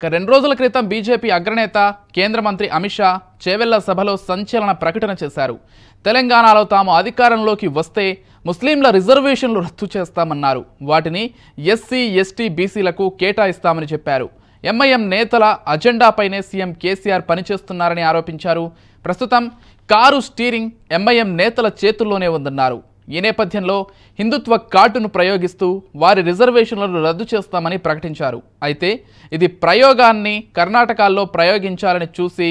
ఇక రెండు రోజుల క్రితం బీజేపీ అగ్రనేత కేంద్ర మంత్రి అమిత్ షా చేవెళ్ళ సభలో సంచలన ప్రకటన చేశారు. తెలంగాణలో తాము అధికారంలోకి వస్తే ముస్లింల రిజర్వేషన్లు రద్దు చేస్తామన్నారు. వాటిని ఎస్సీ ఎస్టీ బీసీలకు కేటాయిస్తామని చెప్పారు. ఎంఐఎం నేతల అజెండాపైనే సీఎం కేసీఆర్ పనిచేస్తున్నారని ఆరోపించారు. ప్రస్తుతం కారు స్టీరింగ్ ఎంఐఎం నేతల చేతుల్లోనే ఉందన్నారు. ఈ నేపథ్యంలో హిందుత్వ కార్డును ప్రయోగిస్తూ వారి రిజర్వేషన్లను రద్దు చేస్తామని ప్రకటించారు. అయితే ఇది ప్రయోగాన్ని కర్ణాటకలో ప్రయోగించాలని చూసి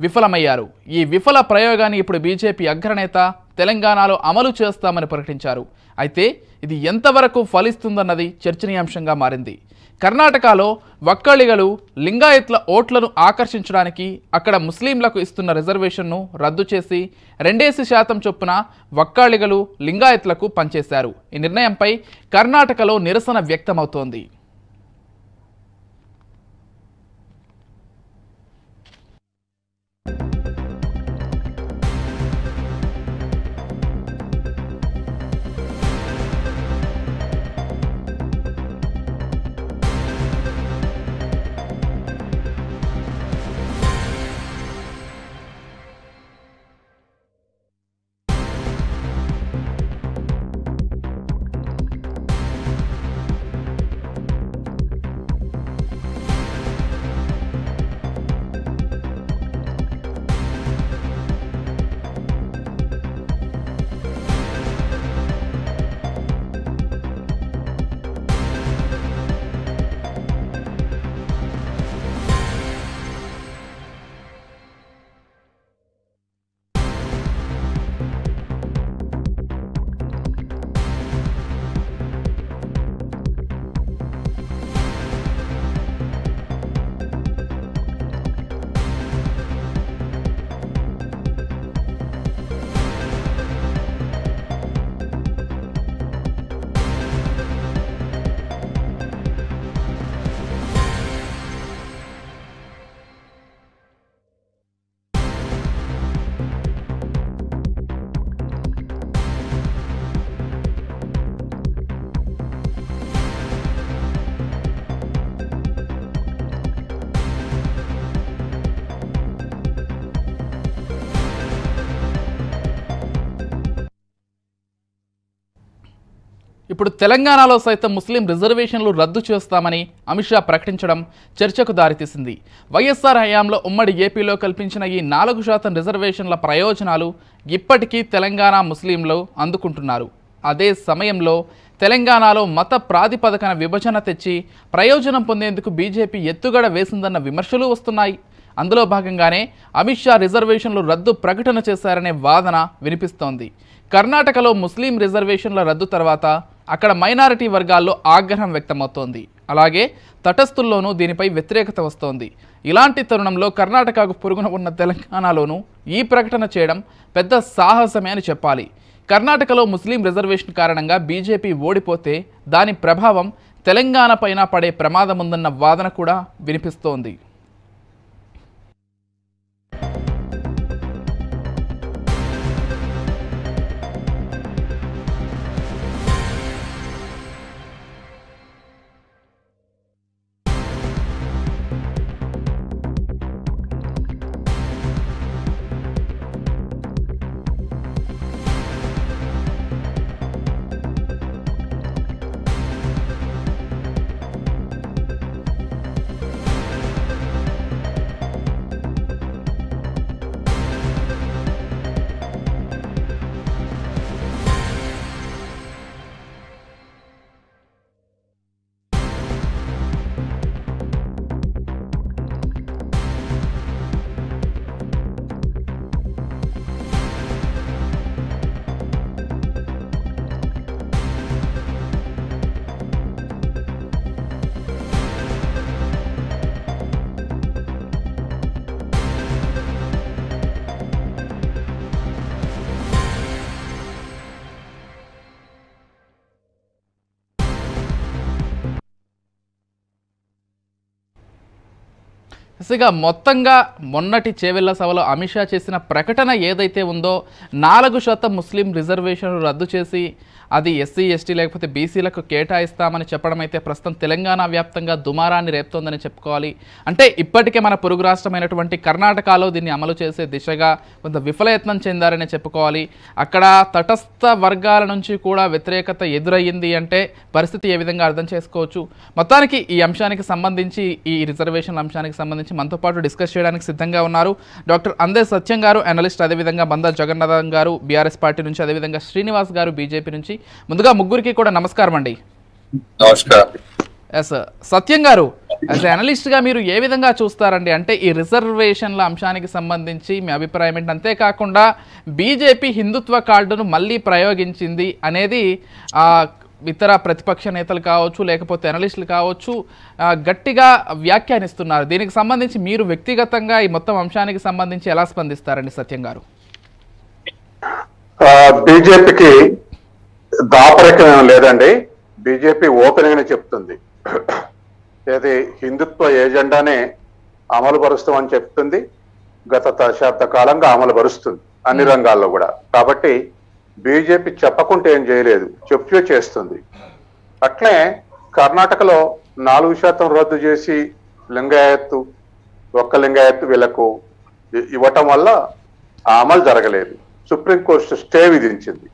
విఫలమయ్యారు. ఈ విఫల ప్రయోగాన్ని ఇప్పుడు బీజేపీ అగ్రనేత తెలంగాణలో అమలు చేస్తామని ప్రకటించారు. అయితే ఇది ఎంతవరకు ఫలిస్తుందన్నది చర్చనీయాంశంగా మారింది. కర్ణాటకలో వక్కళిగలు లింగాయత్ల ఓట్లను ఆకర్షించడానికి అక్కడ ముస్లింలకు ఇస్తున్న రిజర్వేషన్ను రద్దు చేసి రెండేసి శాతం చొప్పున వక్కాళిగలు లింగాయత్లకు పంచేశారు ఈ నిర్ణయంపై కర్ణాటకలో నిరసన వ్యక్తమవుతోంది. ఇప్పుడు తెలంగాణలో సైతం ముస్లిం రిజర్వేషన్లు రద్దు చేస్తామని అమిత్ షా ప్రకటించడం చర్చకు దారితీసింది. వైఎస్ఆర్ హయాంలో ఉమ్మడి ఏపీలో కల్పించిన ఈ నాలుగు శాతం రిజర్వేషన్ల ప్రయోజనాలు ఇప్పటికీ తెలంగాణ ముస్లింలు అందుకుంటున్నారు. అదే సమయంలో తెలంగాణలో మత ప్రాతిపదికన విభజన తెచ్చి ప్రయోజనం పొందేందుకు బీజేపీ ఎత్తుగడ వేసిందన్న విమర్శలు వస్తున్నాయి. అందులో భాగంగానే అమిత్ షా రిజర్వేషన్లు రద్దు ప్రకటన చేశారనే వాదన వినిపిస్తోంది. కర్ణాటకలో ముస్లిం రిజర్వేషన్ల రద్దు తర్వాత అక్కడ మైనారిటీ వర్గాల్లో ఆగ్రహం వ్యక్తమవుతోంది. అలాగే తటస్థుల్లోనూ దీనిపై వ్యతిరేకత వస్తోంది. ఇలాంటి తరుణంలో కర్ణాటకకు పొరుగున ఉన్న తెలంగాణలోనూ ఈ ప్రకటన చేయడం పెద్ద సాహసమే అని చెప్పాలి. కర్ణాటకలో ముస్లిం రిజర్వేషన్ కారణంగా బీజేపీ ఓడిపోతే దాని ప్రభావం తెలంగాణ పైన పడే ప్రమాదముందన్న వాదన కూడా వినిపిస్తోంది. ఇక మొత్తంగా మొన్నటి చేవెళ్ళ సభలో అమిత్ షా చేసిన ప్రకటన ఏదైతే ఉందో నాలుగు శాతం ముస్లిం రిజర్వేషన్లు రద్దు చేసి అది ఎస్సీ ఎస్టీ లేకపోతే బీసీలకు కేటాయిస్తామని చెప్పడం అయితే ప్రస్తుతం తెలంగాణ వ్యాప్తంగా దుమారాన్ని రేపుతోందని చెప్పుకోవాలి. అంటే ఇప్పటికే మన పొరుగు రాష్ట్రమైనటువంటి కర్ణాటకలో దీన్ని అమలు చేసే దిశగా కొంత విఫలయత్నం చెందారని చెప్పుకోవాలి. అక్కడ తటస్థ వర్గాల నుంచి కూడా వ్యతిరేకత ఎదురయ్యింది అంటే పరిస్థితి ఏ విధంగా అర్థం చేసుకోవచ్చు? మొత్తానికి ఈ అంశానికి సంబంధించి ఈ రిజర్వేషన్ అంశానికి సంబంధించి మనతో పాటు డిస్కస్ చేయడానికి సిద్ధంగా ఉన్నారు. డాక్టర్ అందే సత్యం గారు అనలిస్ట్ అదేవిధంగా బందా జగన్నాథన్ గారు బీఆర్ఎస్ పార్టీ నుంచి అదేవిధంగా శ్రీనివాస్ గారు బీజేపీ నుంచి ముందుగా ముగ్గురికి కూడా నమస్కారం అండి. నమస్కారం. ఎస్ సత్యం గారు యాజ్ అనలిస్ట్గా మీరు ఏ విధంగా చూస్తారండి? అంటే ఈ రిజర్వేషన్ల అంశానికి సంబంధించి మీ అభిప్రాయం ఏంటి? అంతేకాకుండా బీజేపీ హిందుత్వ కార్డును మళ్ళీ ప్రయోగించింది అనేది ఆ, ఇతర ప్రతిపక్ష నేతలు కావచ్చు లేకపోతే అనలిస్టులు కావచ్చు గట్టిగా వ్యాఖ్యానిస్తున్నారు. దీనికి సంబంధించి మీరు వ్యక్తిగతంగా ఈ మొత్తం అంశానికి సంబంధించి ఎలా స్పందిస్తారండి సత్యం గారు? బీజేపీకి దాపరికం లేదండి. బీజేపీ ఓపెన్ గానే చెప్తుంది. ఏది హిందుత్వ ఏజెండానే అమలు పరుస్తామని చెప్తుంది. గత దశాబ్ద కాలంగా అమలు పరుస్తుంది అన్ని రంగాల్లో కూడా. కాబట్టి బీజేపీ చెప్పకుంటే ఏం చేయలేదు. చెప్పే చేస్తుంది. అట్లే కర్ణాటకలో నాలుగు శాతం రద్దు చేసి లింగాయత్తు ఒక్క లింగాయత్తు వీళ్ళకు ఇ- ఇవ్వటం వల్ల ఆ అమలు జరగలేదు. సుప్రీంకోర్టు స్టే విధించింది.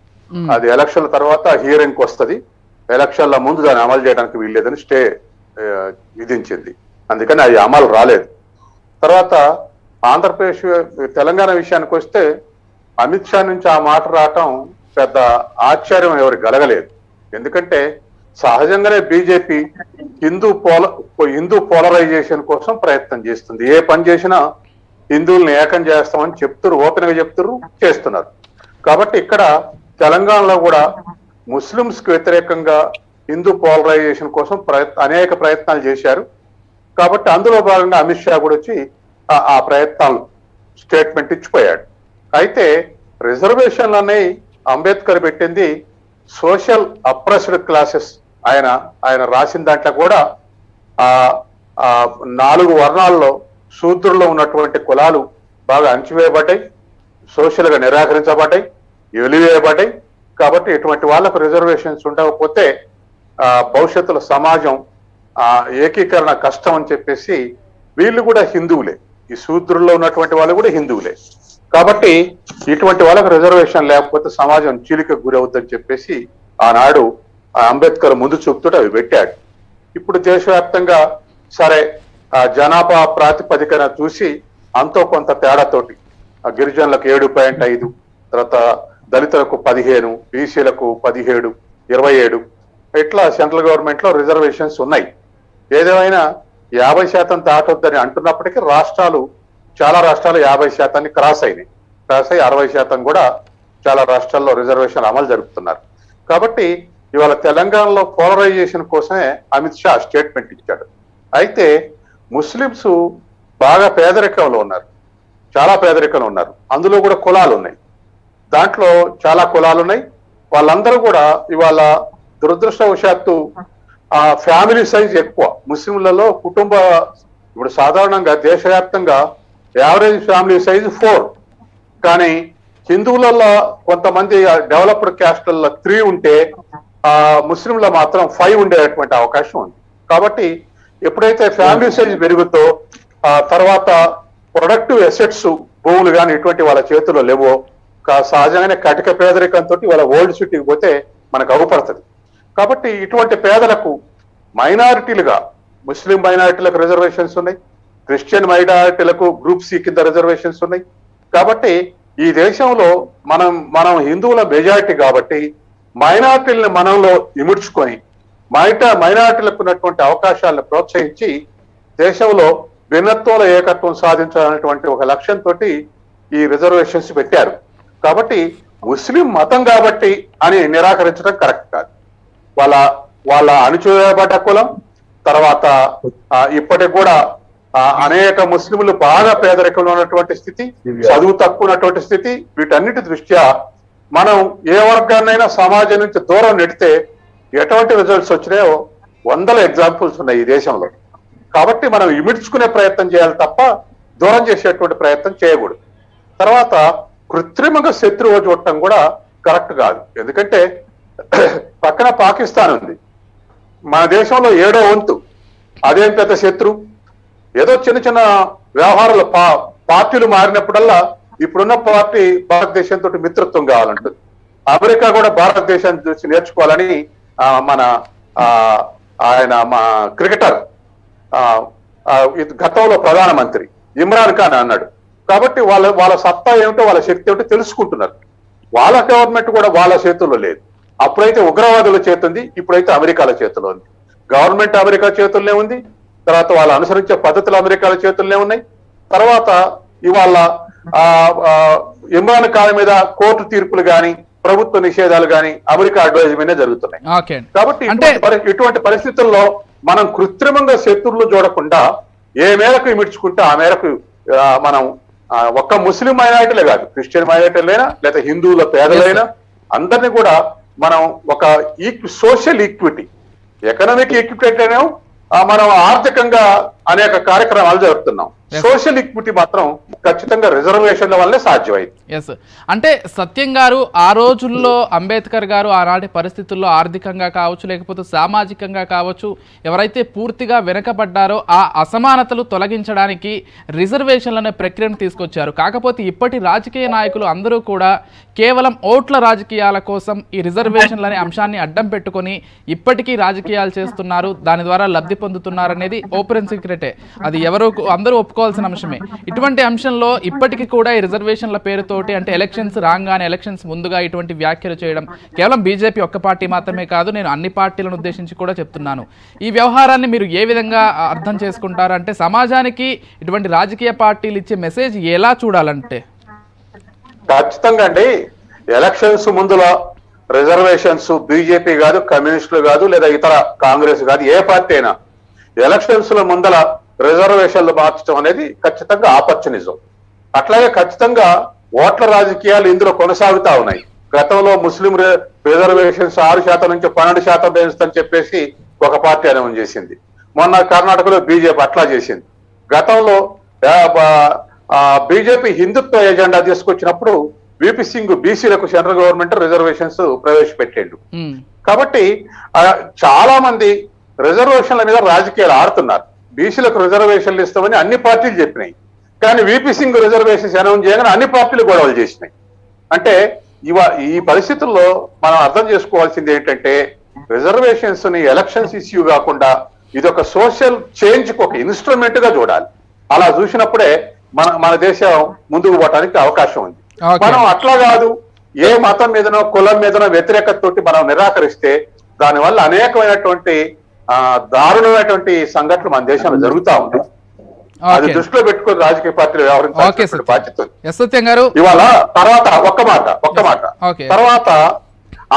అది ఎలక్షన్ల తర్వాత హియరింగ్ వస్తుంది. ఎలక్షన్ల ముందు దాన్ని అమలు చేయడానికి వీల్లేదని స్టే విధించింది. అందుకని అది అమలు రాలేదు. తర్వాత ఆంధ్రప్రదేశ్ తెలంగాణ విషయానికి వస్తే అమిత్ షా నుంచి ఆ మాట రావటం పెద్ద ఆశ్చర్యం ఎవరు గలగలేదు ఎందుకంటే సహజంగానే బీజేపీ హిందూ పోల హిందూ పోలరైజేషన్ కోసం ప్రయత్నం చేస్తుంది. ఏ పని చేసినా హిందువుల్ని ఏకం చేస్తామని చెప్తున్నారు ఓపెన్గా చెప్తున్నారు చేస్తున్నారు. కాబట్టి ఇక్కడ తెలంగాణలో కూడా ముస్లింస్కి వ్యతిరేకంగా హిందూ పోలరైజేషన్ కోసం అనేక ప్రయత్నాలు చేశారు. కాబట్టి అందులో భాగంగా అమిత్ షా కూడా వచ్చి ఆ- ప్రయత్నాలు స్టేట్మెంట్ ఇచ్చిపోయాడు. అయితే రిజర్వేషన్లని అంబేద్కర్ పెట్టింది సోషల్ అప్రెస్డ్ క్లాసెస్ ఆయన ఆయన రాసిన దాంట్లో కూడా ఆ నాలుగు వర్ణాల్లో శూద్రుల్లో ఉన్నటువంటి కులాలు బాగా అణచివేయబడ్డాయి సోషల్గా నిరాకరించబడ్డాయి. వెలివేయబడ్డాయి కాబట్టి ఇటువంటి వాళ్ళకు రిజర్వేషన్స్ ఉండకపోతే ఆ భవిష్యత్తులో సమాజం ఆ ఏకీకరణ కష్టం అని చెప్పేసి వీళ్ళు కూడా హిందువులే. ఈ శూద్రుల్లో ఉన్నటువంటి వాళ్ళు కూడా హిందువులే. కాబట్టి ఇటువంటి వాళ్ళకు రిజర్వేషన్ లేకపోతే సమాజం చీలిక గురవుద్దని చెప్పేసి ఆనాడు అంబేద్కర్ ముందు చూపుతూ అవి పెట్టాడు. ఇప్పుడు దేశవ్యాప్తంగా సరే జనాభా ప్రాతిపదికన చూసి అంతో కొంత తేడాతోటి ఆ గిరిజనులకు ఏడు పాయింట్ ఐదు తర్వాత దళితులకు పదిహేను బీసీలకు పదిహేడు ఇరవై ఏడు. ఇట్లా సెంట్రల్ గవర్నమెంట్లో రిజర్వేషన్స్ ఉన్నాయి. ఏదేమైనా యాభై శాతం దాటొద్దని అంటున్నప్పటికీ రాష్ట్రాలు చాలా రాష్ట్రాలు యాభై శాతాన్ని క్రాస్ అయినాయి. క్రాస్ అయ్యి అరవై శాతం కూడా చాలా రాష్ట్రాల్లో రిజర్వేషన్ అమలు జరుపుతున్నారు. కాబట్టి ఇవాళ తెలంగాణలో పోలరైజేషన్ కోసమే అమిత్ షా స్టేట్మెంట్ ఇచ్చాడు. అయితే ముస్లిమ్స్ బాగా పేదరికంలో ఉన్నారు. చాలా పేదరికంలో ఉన్నారు. అందులో కూడా కులాలు ఉన్నాయి. దాంట్లో చాలా కులాలు ఉన్నాయి వాళ్ళందరూ కూడా ఇవాళ దురదృష్టవశాత్తు ఆ ఫ్యామిలీ సైజ్ ఎక్కువ. ముస్లింలలో కుటుంబ ఇప్పుడు సాధారణంగా దేశవ్యాప్తంగా యావరేజ్ ఫ్యామిలీ సైజ్ ఫోర్. కానీ హిందువులలో కొంతమంది డెవలప్డ్ క్యాస్ట్లలో త్రీ ఉంటే ఆ ముస్లింలో మాత్రం ఫైవ్ ఉండేటువంటి అవకాశం ఉంది. కాబట్టి ఎప్పుడైతే ఫ్యామిలీ సైజ్ పెరుగుతో ఆ తర్వాత ప్రొడక్టివ్ ఎసెట్స్ భూములు కానీ ఇటువంటి వాళ్ళ చేతుల్లో లేవో సహజంగానే కటిక పేదరికంతో వాళ్ళ ఓల్డ్ సిటీకి పోతే మనకు అగుపడుతుంది. కాబట్టి ఇటువంటి పేదలకు మైనారిటీలుగా ముస్లిం మైనారిటీలకు రిజర్వేషన్స్ ఉన్నాయి. క్రిస్టియన్ మైనారిటీలకు గ్రూప్ సి కింద రిజర్వేషన్స్ ఉన్నాయి. కాబట్టి ఈ దేశంలో మనం మనం హిందువుల మెజారిటీ కాబట్టి మైనారిటీలను మనంలో ఇముడ్చుకొని మైట మైనారిటీలకు ఉన్నటువంటి అవకాశాలను ప్రోత్సహించి దేశంలో భిన్నత్వంలో ఏకత్వం సాధించాలనేటువంటి ఒక లక్ష్యంతో ఈ రిజర్వేషన్స్ పెట్టారు. కాబట్టి ముస్లిం మతం కాబట్టి అని నిరాకరించడం కరెక్ట్ కాదు. వాళ్ళ వాళ్ళ అణిచివేయబడ్డ కులం తర్వాత ఇప్పటికి కూడా అనేక ముస్లింలు బాగా పేదరికంలో ఉన్నటువంటి స్థితి చదువు తక్కువ ఉన్నటువంటి స్థితి వీటన్నిటి దృష్ట్యా మనం ఏ వర్గాన్నైనా సమాజం నుంచి దూరం నెడితే ఎటువంటి రిజల్ట్స్ వచ్చినాయో వందల ఎగ్జాంపుల్స్ ఉన్నాయి ఈ దేశంలో. కాబట్టి మనం ఇమిడ్చుకునే ప్రయత్నం చేయాలి తప్ప దూరం చేసేటువంటి ప్రయత్నం చేయకూడదు. తర్వాత కృత్రిమంగా శత్రువు చూడటం కూడా కరెక్ట్ కాదు. ఎందుకంటే పక్కన పాకిస్తాన్ ఉంది. మన దేశంలో ఏడో వంతు అదేం పెద్ద శత్రు? ఏదో చిన్న చిన్న వ్యవహారాలు పా పార్టీలు మారినప్పుడల్లా ఇప్పుడున్న పార్టీ భారతదేశంతో మిత్రత్వం కావాలంటుంది అమెరికా కూడా భారతదేశాన్ని చూసి నేర్చుకోవాలని మన ఆ, ఆయన మా క్రికెటర్ గతంలో ప్రధానమంత్రి ఇమ్రాన్ ఖాన్ అన్నాడు. కాబట్టి వాళ్ళ వాళ్ళ సత్తా ఏమిటో వాళ్ళ శక్తి ఏమిటో తెలుసుకుంటున్నారు. వాళ్ళ గవర్నమెంట్ కూడా వాళ్ళ చేతుల్లో లేదు. అప్పుడైతే ఉగ్రవాదుల చేతుంది ఇప్పుడైతే అమెరికాల చేతిలో ఉంది. గవర్నమెంట్ అమెరికా చేతుల్లోనే ఉంది తర్వాత వాళ్ళు అనుసరించే పద్ధతులు అమెరికాల చేతుల్లోనే ఉన్నాయి. తర్వాత ఇవాళ ఇమ్రాన్ ఖాన్ మీద కోర్టు తీర్పులు గాని ప్రభుత్వ నిషేధాలు గాని అమెరికా అడ్వైజ్ మీదే జరుగుతున్నాయి. కాబట్టి ఇటువంటి పరి- ఇటువంటి పరిస్థితుల్లో మనం కృత్రిమంగా శత్రువులు చూడకుండా ఏ మేరకు ఇమిడ్చుకుంటే ఆ మేరకు మనం ఒక్క ముస్లిం మైనారిటీలే కాదు క్రిస్టియన్ మైనారిటీలైనా లేదా హిందువుల పేదలైనా అందరినీ కూడా మనం ఒక సోషల్ ఈక్విటీ ఎకనామిక్ ఈక్విటీ ఆ, మనం ఆర్థికంగా అనేక కార్యక్రమాలు జరుపుతున్నాం. సోషల్ ఈక్విటీ మాత్రం ఖచ్చితంగా రిజర్వేషన్ల వల్లే సాధ్యమైంది. ఎస్ అంటే సత్యం గారు ఆ రోజుల్లో అంబేద్కర్ గారు ఆనాటి పరిస్థితుల్లో ఆర్థికంగా కావచ్చు లేకపోతే సామాజికంగా కావచ్చు ఎవరైతే పూర్తిగా వెనకబడ్డారో ఆ అసమానతలు తొలగించడానికి రిజర్వేషన్లు అనే ప్రక్రియను తీసుకొచ్చారు. కాకపోతే ఇప్పటి రాజకీయ నాయకులు అందరూ కూడా కేవలం ఓట్ల రాజకీయాల కోసం ఈ రిజర్వేషన్లు అనే అంశాన్ని అడ్డం పెట్టుకొని ఇప్పటికీ రాజకీయాలు చేస్తున్నారు దాని ద్వారా లబ్ధి పొందుతున్నారు అనేది ఓపెన్ సీక్రెటే. అది ఎవరు అందరూ ఒప్పుకోవాల్సిన అంశమే. ఇటువంటి అంశంలో ఇప్పటికీ కూడా ఈ రిజర్వేషన్ల పేరుతోటి అంటే ఎలక్షన్స్ రాగానే ఎలక్షన్స్ ముందుగా ఇటువంటి వ్యాఖ్యలు చేయడం కేవలం బీజేపీ ఒక్క పార్టీ మాత్రమే కాదు నేను అన్ని పార్టీలను ఉద్దేశించి కూడా చెప్తున్నాను. ఈ వ్యవహారాన్ని మీరు ఏ విధంగా అర్థం చేసుకుంటారు అంటే సమాజానికి ఇటువంటి రాజకీయ పార్టీలు ఇచ్చే మెసేజ్ ఎలా చూడాలంటే? ఖచ్చితంగా అండి. ఎలక్షన్స్ ముందులో రిజర్వేషన్స్ బీజేపీ కాదు కమ్యూనిస్టులు కాదు లేదా ఇతర కాంగ్రెస్ కాదు ఏ పార్టీ అయినా. ఎలక్షన్స్లో ముందల రిజర్వేషన్లు మార్చడం అనేది ఖచ్చితంగా ఆపర్చునిజం. అట్లాగే ఖచ్చితంగా ఓట్ల రాజకీయాలు ఇందులో కొనసాగుతా ఉన్నాయి. గతంలో ముస్లిం రిజర్వేషన్స్ ఆరు శాతం నుంచి పన్నెండు శాతం పెంచుతని చెప్పేసి ఒక పార్టీ అనౌన్స్ చేసింది. మొన్న కర్ణాటకలో బీజేపీ అట్లా చేసింది. గతంలో బీజేపీ హిందుత్వ ఎజెండా తీసుకొచ్చినప్పుడు విపి సింగ్ బీసీలకు సెంట్రల్ గవర్నమెంట్ రిజర్వేషన్స్ ప్రవేశపెట్టిండు. కాబట్టి చాలా మంది రిజర్వేషన్ల మీద రాజకీయాలు ఆడుతున్నారు. బీసీలకు రిజర్వేషన్లు ఇస్తామని అన్ని పార్టీలు చెప్పినాయి. కానీ విపి సింగ్ రిజర్వేషన్స్ అనౌన్స్ చేయగానే అన్ని పార్టీలు గొడవలు చేసినాయి. అంటే ఇవా ఈ పరిస్థితుల్లో మనం అర్థం చేసుకోవాల్సింది ఏంటంటే రిజర్వేషన్స్ని ఎలక్షన్స్ ఇష్యూ కాకుండా ఇది ఒక సోషల్ చేంజ్కు ఒక ఇన్స్ట్రుమెంట్గా చూడాలి. అలా చూసినప్పుడే మన మన దేశం ముందుకు పోవడానికి అవకాశం ఉంది. మనం అట్లా కాదు. ఏ మతం మీదనో కులం మీదనో వ్యతిరేకత తోటి మనం నిరాకరిస్తే దానివల్ల అనేకమైనటువంటి ఆ, దారుణమైనటువంటి సంఘటనలు మన దేశంలో జరుగుతా ఉన్నాయి. అది దృష్టిలో పెట్టుకుని రాజకీయ పార్టీలు వ్యవహరించాల్సిన. బాధ్యత గారు. ఇవాళ తర్వాత ఒక్క మాట ఒక్క మాట. తర్వాత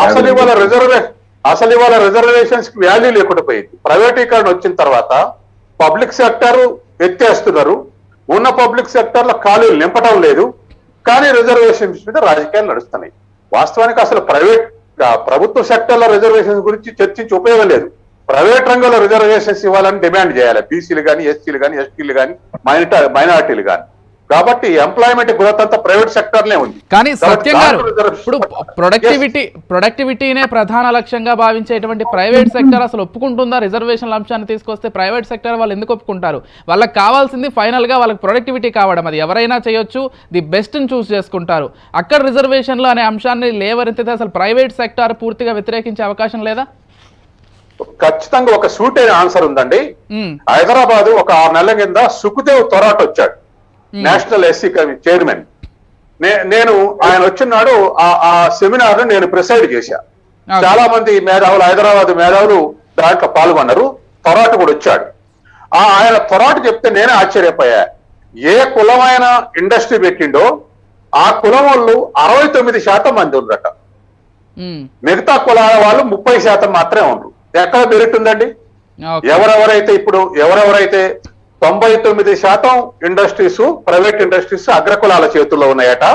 అసలు ఇవాళ రిజర్వే అసలు ఇవాళ రిజర్వేషన్స్కి వాల్యూ లేకుండా పోయింది. ప్రైవేటీకరణ వచ్చిన తర్వాత పబ్లిక్ సెక్టర్ ఎత్తేస్తున్నారు. ఉన్న పబ్లిక్ సెక్టర్లో ఖాళీలు నింపడం లేదు. కానీ రిజర్వేషన్స్ మీద రాజకీయాలు నడుస్తున్నాయి. వాస్తవానికి అసలు ప్రైవేట్ ప్రభుత్వ సెక్టర్లో రిజర్వేషన్స్ గురించి చర్చించి ఉపయోగం లేదు. ప్రైవేట్ రంగంలో రిజర్వేషన్స్ ఇవ్వాలని డిమాండ్ చేయాలి. బీసీలు కానీ ఎస్సీలు కానీ ఎస్టీలు కానీ మైనార్టీ మైనార్టీలు కానీ కాబట్టి ఎంప్లాయ్మెంట్ గ్రోత్ అంతా ప్రైవేట్ సెక్టర్లే ఉంది. కానీ సత్యం గారు రిజర్వేషన్- ఇప్పుడు ప్రొడక్టివిటీ ప్రొడక్టివిటీనే ప్రధాన లక్ష్యంగా భావించేటువంటి ప్రైవేట్ సెక్టర్ అసలు ఒప్పుకుంటుందా రిజర్వేషన్ల అంశాన్ని తీసుకొస్తే ప్రైవేట్ సెక్టర్ వాళ్ళు ఎందుకు ఒప్పుకుంటారు? వాళ్ళకి కావాల్సింది ఫైనల్గా వాళ్ళకి ప్రొడక్టివిటీ కావడం. అది ఎవరైనా చేయొచ్చు ది బెస్ట్ని చూస్ చేసుకుంటారు. అక్కడ రిజర్వేషన్లు అనే అంశాన్ని లేవరెత్తితే అసలు ప్రైవేట్ సెక్టార్ పూర్తిగా వ్యతిరేకించే అవకాశం లేదా? ఖచ్చితంగా ఒక సూట్ అయిన ఆన్సర్ ఉందండి. హైదరాబాద్ ఒక ఆరు నెలల కింద సుఖదేవ్ తొరాట్ వచ్చాడు. National SC chairman. నేను ఆయన వచ్చినాడు ఆ- సెమినార్ నేను ప్రిసైడ్ చేశా. చాలా మంది మేధావులు హైదరాబాద్ మేధావులు దాంట్లో పాల్గొన్నారు. తొరాట కూడా వచ్చాడు. ఆ ఆయన తొరాట చెప్తే నేనే ఆశ్చర్యపోయా. ఏ కులమైన ఇండస్ట్రీ పెట్టిండో ఆ కులం వాళ్ళు అరవై తొమ్మిది శాతం మంది ఉందట మిగతా కులాల వాళ్ళు ముప్పై శాతం మాత్రమే ఉండరు. ఎక్కడ మెరిట్ ఉందండి ఓకే. ఎవరెవరైతే ఇప్పుడు ఎవరెవరైతే తొంభై తొమ్మిది శాతం ఇండస్ట్రీస్ ప్రైవేట్ ఇండస్ట్రీస్ అగ్రకులాల చేతుల్లో ఉన్నాయట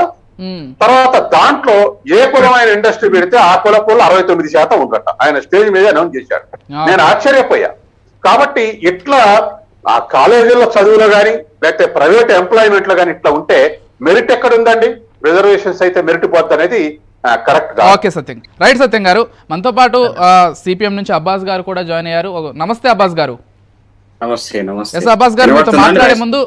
తర్వాత దాంట్లో ఏ కులమైన ఇండస్ట్రీ పెడితే ఆ కులపుల్లో అరవై తొమ్మిది శాతం ఉందట. ఆయన స్టేజ్ మీద అనౌన్స్ చేశాడు. నేను ఆశ్చర్యపోయా. కాబట్టి ఇట్లా ఆ కాలేజీల్లో చదువులో కానీ లేకపోతే ప్రైవేట్ ఎంప్లాయ్మెంట్లో కానీ ఇట్లా ఉంటే మెరిట్ ఎక్కడ ఉందండి రిజర్వేషన్స్ అయితే మెరిట్ పోద్ది అనేది correct okay Satyam. Right Satyam గారు. మనతో పాటు సిపిఎం నుంచి అబ్బాస్ గారు కూడా జాయిన్ అయ్యారు. నమస్తే అబ్బాస్ గారు. నమస్తే నమస్తే. ఎస్ అబ్బాస్ గారు మీతో మాట్లాడే? ముందు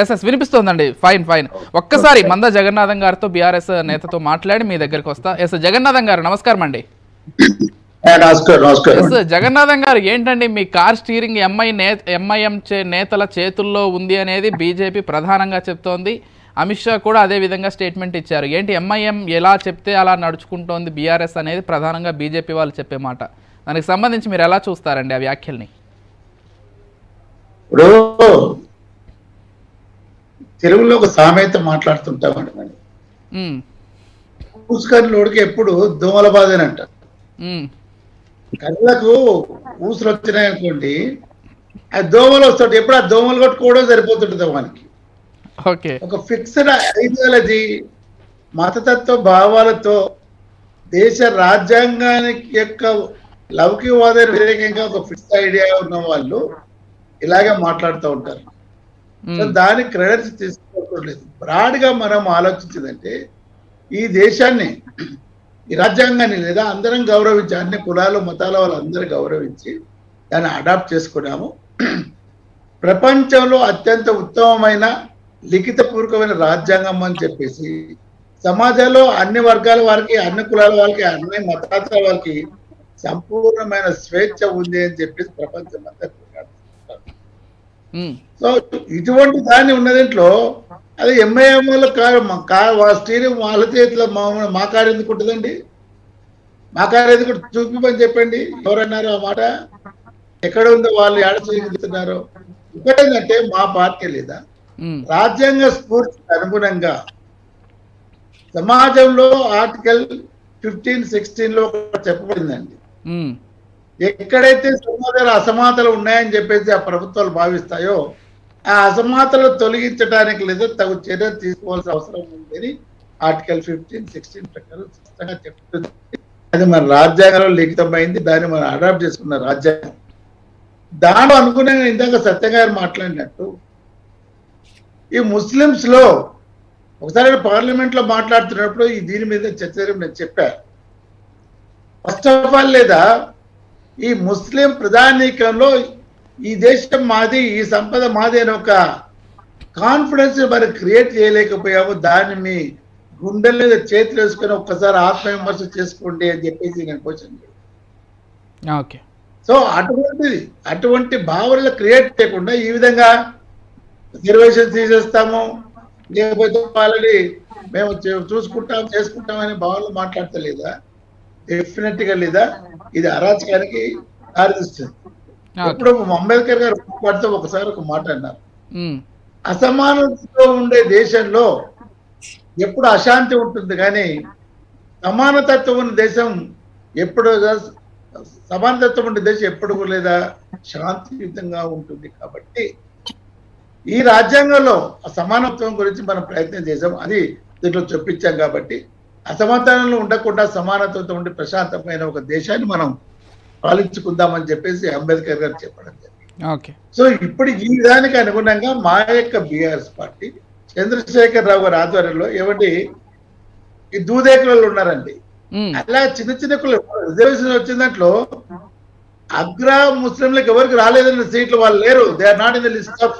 ఎస్ ఎస్ వినిపిస్తోందండి. ఫైన్ ఫైన్ ఒక్కసారి మంద జగన్నాథం గారితో బీఆర్ఎస్ నేతతో మాట్లాడి మీ దగ్గరికి వస్తా. ఎస్ జగన్నాథం గారు నమస్కారం అండి. ఎస్ జగన్నాథం గారు ఏంటండి మీ కార్ స్టీరింగ్ ఎంఐ నే ఎంఐఎం చే నేతల చేతుల్లో ఉంది అనేది బీజేపీ ప్రధానంగా చెప్తోంది. అమిత్ షా కూడా అదే విధంగా స్టేట్మెంట్ ఇచ్చారు. ఏంటి ఎంఐఎం ఎలా చెప్తే అలా నడుచుకుంటోంది బీఆర్ఎస్ అనేది ప్రధానంగా బీజేపీ వాళ్ళు చెప్పే మాట. దానికి సంబంధించి మీరు ఎలా చూస్తారండి ఆ వ్యాఖ్యల్ని? ఇప్పుడు తెలుగులో ఒక సామెత మాట్లాడుతుంటామండి మనం. ఎప్పుడు దోమల బాధని అంటారు. ఉమ్, కళ్ళకు ఊసులు వచ్చినాయి అనుకోండి ఆ దోమలు వస్తాడు ఎప్పుడు ఆ దోమలు కొట్టుకోవడం సరిపోతుంటుంది వానికి. ఓకే ఒక ఫిక్స్డ్ ఐడియాలజీ మతతత్వ భావాలతో దేశ రాజ్యాంగానికి యొక్క లౌకికవాద వ్యతిరేకంగా ఒక ఫిక్స్డ్ ఐడియా ఉన్న వాళ్ళు ఇలాగే మాట్లాడుతూ ఉంటారు. సో దాని క్రెడిట్స్ తీసుకోవట్లేదు. బ్రాడ్గా మనం ఆలోచించిందంటే ఈ దేశాన్ని ఈ రాజ్యాంగాన్ని లేదా అందరం గౌరవించి అన్ని కులాలు మతాల వాళ్ళందరూ గౌరవించి దాన్ని అడాప్ట్ చేసుకున్నాము. ప్రపంచంలో అత్యంత ఉత్తమమైన లిఖితపూర్వకమైన రాజ్యాంగం అని చెప్పేసి సమాజంలో అన్ని వర్గాల వారికి అన్ని కులాల వాళ్ళకి అన్ని మతాల వాళ్ళకి సంపూర్ణమైన స్వేచ్ఛ ఉంది అని చెప్పేసి ప్రపంచం అంతా సో ఇటువంటి దాన్ని ఉన్న దీంట్లో అది ఎంఐఎంల కారు మా- కా- వా స్టీరింగ్ వాళ్ళ చేతిలో మా మా కారు ఎందుకు ఉంటుందండి? మా కారు ఎందుకు చూపిమని చెప్పండి. ఎవరన్నారు ఆ మాట? ఎక్కడ ఉందో వాళ్ళు ఏడ చూపిస్తున్నారు? ఇంకోటేంటంటే మా పార్టీ లేదా? రాజ్యాంగ స్ఫూర్తికి అనుగుణంగా సమాజంలో ఆర్టికల్ ఫిఫ్టీన్ సిక్స్టీన్లో చెప్పబడిందండి. ఎక్కడైతే సమాజాలు అసమానతలు ఉన్నాయని చెప్పేసి ఆ ప్రభుత్వాలు భావిస్తాయో ఆ అసమానతలు తొలగించడానికి లేదా తగు చర్య తీసుకోవాల్సిన అవసరం ఉందని ఆర్టికల్ ఫిఫ్టీన్ సిక్స్టీన్ ప్రకారం స్పష్టంగా చెప్తుంది. అది మన రాజ్యాంగంలో లిఖితమైంది దాన్ని మనం అడాప్ట్ చేసుకున్న రాజ్యాంగం. దానిలో అనుగుణంగా ఇందాక సత్యం గారు మాట్లాడినట్టు ఈ ముస్లిమ్స్లో ఒకసారి పార్లమెంట్లో మాట్లాడుతున్నప్పుడు ఈ దీని మీద చర్చ నేను చెప్పాను ఫస్ట్ ఆఫ్ ఆల్ లేదా ఈ ముస్లిం ప్రధానికంలో ఈ దేశం మాది ఈ సంపద మాది అని ఒక కాన్ఫిడెన్స్ మరి క్రియేట్ చేయలేకపోయాము. దాన్ని మీ గుండెల మీద చేతులు వేసుకొని ఒక్కసారి ఆత్మవిమర్శ చేసుకోండి అని చెప్పేసి నేను క్వశ్చన్ ఓకే. సో అటువంటిది అటువంటి భావనలు క్రియేట్ చేయకుండా ఈ విధంగా రిజర్వేషన్ తీసేస్తాము. లేకపోతే వాళ్ళని మేము చూసుకుంటాం చేసుకుంటాం అనే భావనలు మాట్లాడతలేదా? డెఫినెట్గా లేదా? ఇది అరాచకానికి దారితీస్తుంది. ఇప్పుడు అంబేద్కర్ గారు మాట్లాడుతూ ఒకసారి ఒక మాట అన్నారు. అసమానతతో ఉండే దేశంలో ఎప్పుడు అశాంతి ఉంటుంది కానీ సమానతత్వం ఉన్న దేశం ఎప్పుడు సమానతత్వం ఉండే దేశం ఎప్పుడు లేదా? శాంతియుతంగా ఉంటుంది కాబట్టి ఈ రాజ్యాంగంలో సమానత్వం గురించి మనం ప్రయత్నం చేసాం అది దీంట్లో చొప్పించాం కాబట్టి అసమానతలు ఉండకుండా సమానత్వంతో ఉండి ప్రశాంతమైన ఒక దేశాన్ని మనం పాలించుకుందామని చెప్పేసి అంబేద్కర్ గారు చెప్పడం జరిగింది. సో ఇప్పుడు ఈ విధానికి అనుగుణంగా మా యొక్క బీఆర్ఎస్ పార్టీ చంద్రశేఖర్ రావు గారి ఆధ్వర్యంలో ఏమండి ఈ దూదేకులలో ఉన్నారండి. అలా చిన్న చిన్న రిజర్వేషన్ వచ్చిన దాంట్లో అగ్ర ముస్లింలకు ఎవరికి రాలేదన్న సీట్లు వాళ్ళు లేరు. They are not in the list of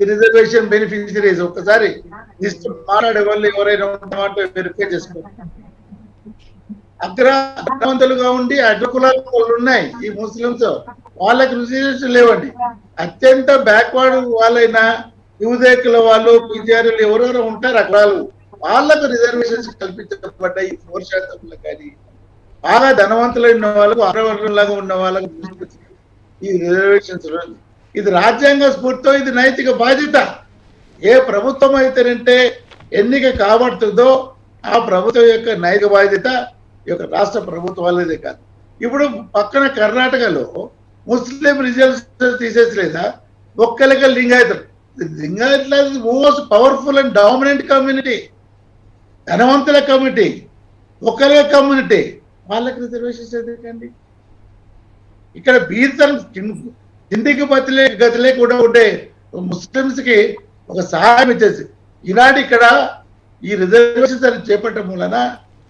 reservation beneficiaries ఒక్కసారి లిస్ట్ మాట్లాడే వాళ్ళు ఎవరైనా ఉంటామంటే వెరిఫై చేసుకోండి. అగ్రవంతులుగా ఉండి అగ్రకులాలు వాళ్ళు ఉన్నాయి ఈ ముస్లింస్ వాళ్ళకి రిజర్వేషన్ లేవండి. అత్యంత బ్యాక్వర్డ్ వాళ్ళైనా యువదేకుల వాళ్ళు పీజీఆర్లు ఎవరెవరో ఉంటారు అక్కడ వాళ్ళకు రిజర్వేషన్స్ కల్పించబడ్డాయి ఫోర్ శాతంలో కానీ. బాగా ధనవంతులైన వాళ్ళకు అగ్రవర్ణంలాగా ఉన్న వాళ్ళకు ఈ రిజర్వేషన్స్ ఇది రాజ్యాంగ స్ఫూర్తితో ఇది నైతిక బాధ్యత. ఏ ప్రభుత్వం అయితేనంటే ఎన్నిక కాబడుతుందో ఆ ప్రభుత్వం యొక్క నైతిక బాధ్యత ఈ యొక్క రాష్ట్ర ప్రభుత్వాలదే కాదు. ఇప్పుడు పక్కన కర్ణాటకలో ముస్లిం రిజర్వేషన్ తీసేసలేదా ఒక్కరిగా లింగాయతులు. లింగాయతుల most powerful and dominant community. ధనవంతుల కమ్యూనిటీ. ఒకరిగా కమ్యూనిటీ. వాళ్ళకి రిజర్వేషన్స్ ఎందుకండి? ఇక్కడ బీర్తన్ హిందీకి బతిలే గతి లేకుండా ఉండే ముస్లిమ్స్కి ఒక సహాయం ఇచ్చేసి ఈనాడు ఇక్కడ ఈ రిజర్వేషన్స్ అని చేపట్టడం మూలన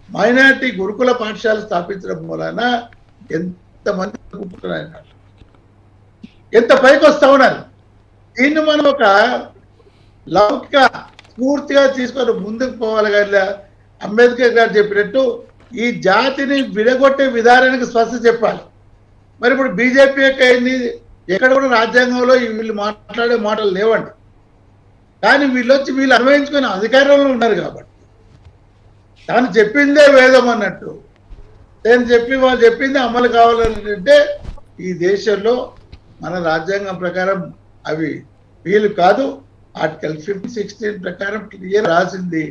మైనారిటీ గురుకుల పాఠశాల స్థాపించడం మూలన ఎంతమంది అనుకుంటున్నారు ఎంత పైకి వస్తా ఉన్నారు? దీన్ని మనం ఒక లౌకిక స్ఫూర్తిగా తీసుకొని ముందుకు పోవాలి కానీ అంబేద్కర్ గారు చెప్పినట్టు ఈ జాతిని విడగొట్టే విధానానికి స్పష్ట చెప్పాలి. మరి ఇప్పుడు బీజేపీ యొక్క ఎక్కడ కూడా రాజ్యాంగంలో వీళ్ళు మాట్లాడే మాటలు లేవండి. కానీ వీళ్ళు వచ్చి వీళ్ళు అన్వయించుకుని అధికారంలో ఉన్నారు కాబట్టి. తాను చెప్పిందే వేదం అన్నట్టు. నేను చెప్పి వాళ్ళు చెప్పింది అమలు కావాలని అంటే ఈ దేశంలో మన రాజ్యాంగం ప్రకారం అవి వీలు కాదు. ఆర్టికల్ ఫిఫ్టీ సిక్స్టీన్ ప్రకారం క్లియర్ రాసింది.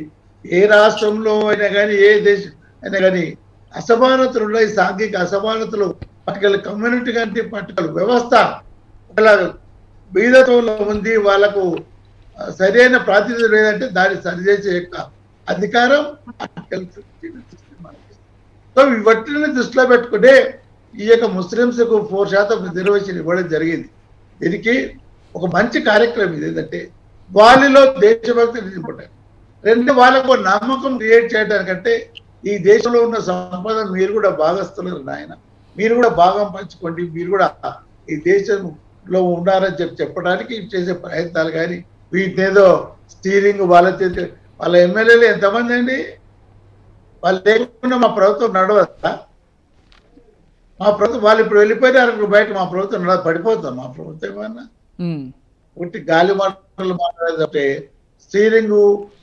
ఏ రాష్ట్రంలో అయినా కానీ ఏ దేశం అయినా కానీ అసమానతలు ఉన్నాయి. సాంఘిక అసమానతలు పర్టికల్ కమ్యూనిటీ కంటే పర్టికల్ వ్యవస్థ వాళ్ళ బీదత్వంలో ఉంది వాళ్ళకు సరైన ప్రాతినిధ్యం లేదంటే దాన్ని సరిచేసే యొక్క అధికారం సో వీటిని దృష్టిలో పెట్టుకుంటే ఈ యొక్క ముస్లింస్కు ఫోర్ శాతం రిజర్వేషన్ ఇవ్వడం జరిగింది. దీనికి ఒక మంచి కార్యక్రమం ఇది ఏంటంటే వాళ్ళలో దేశభక్తి నింపుతాయి రెండు వాళ్ళకు నమ్మకం క్రియేట్ చేయడానికంటే ఈ దేశంలో ఉన్న సంపద మీరు కూడా భాగస్తున్నారు నాయన. మీరు కూడా భాగం పంచుకోండి మీరు కూడా ఈ దేశం దేశంలో ఉన్నారని చెప్పి చెప్పడానికి చేసే ప్రయత్నాలు కానీ వీటిని ఏదో స్టీరింగ్ వాళ్ళ చేతి వాళ్ళ ఎమ్మెల్యేలు ఎంతమంది అండి? వాళ్ళు లేకుండా మా ప్రభుత్వం నడవదా? మా ప్రభుత్వం వాళ్ళు ఇప్పుడు వెళ్ళిపోయినారు బయట మా ప్రభుత్వం నడవదు పడిపోతాం. మా ప్రభుత్వం ఏమన్నా? ఒకటి గాలి మాటలు మాట్లాడదంటే స్టీరింగ్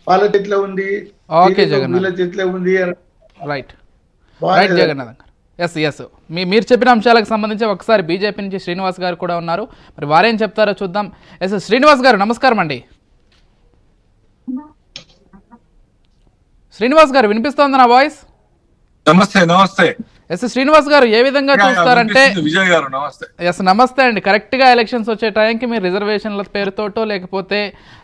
వాళ్ళ చేతిలో ఉంది. వీళ్ళ చేతిలో ఉంది రైట్ జగన్నాథ్. ఎస్ ఎస్ మీ మీరు చెప్పిన అంశాలకు సంబంధించి ఒకసారి బీజేపీ నుంచి శ్రీనివాస్ గారు కూడా ఉన్నారు. మరి వారేం చెప్తారో చూద్దాం. ఎస్ శ్రీనివాస్ గారు నమస్కారం అండి. శ్రీనివాస్ గారు వినిపిస్తోంది నా వాయిస్? నమస్తే నమస్తే. ఎస్ శ్రీనివాస్ గారు ఏ విధంగా చూస్తారంటే విజయ్ గారు నమస్తే. ఎస్ నమస్తే అండి. కరెక్ట్గా ఎలక్షన్స్ వచ్చే టైంకి మీరు రిజర్వేషన్ల పేరుతోటో లేకపోతే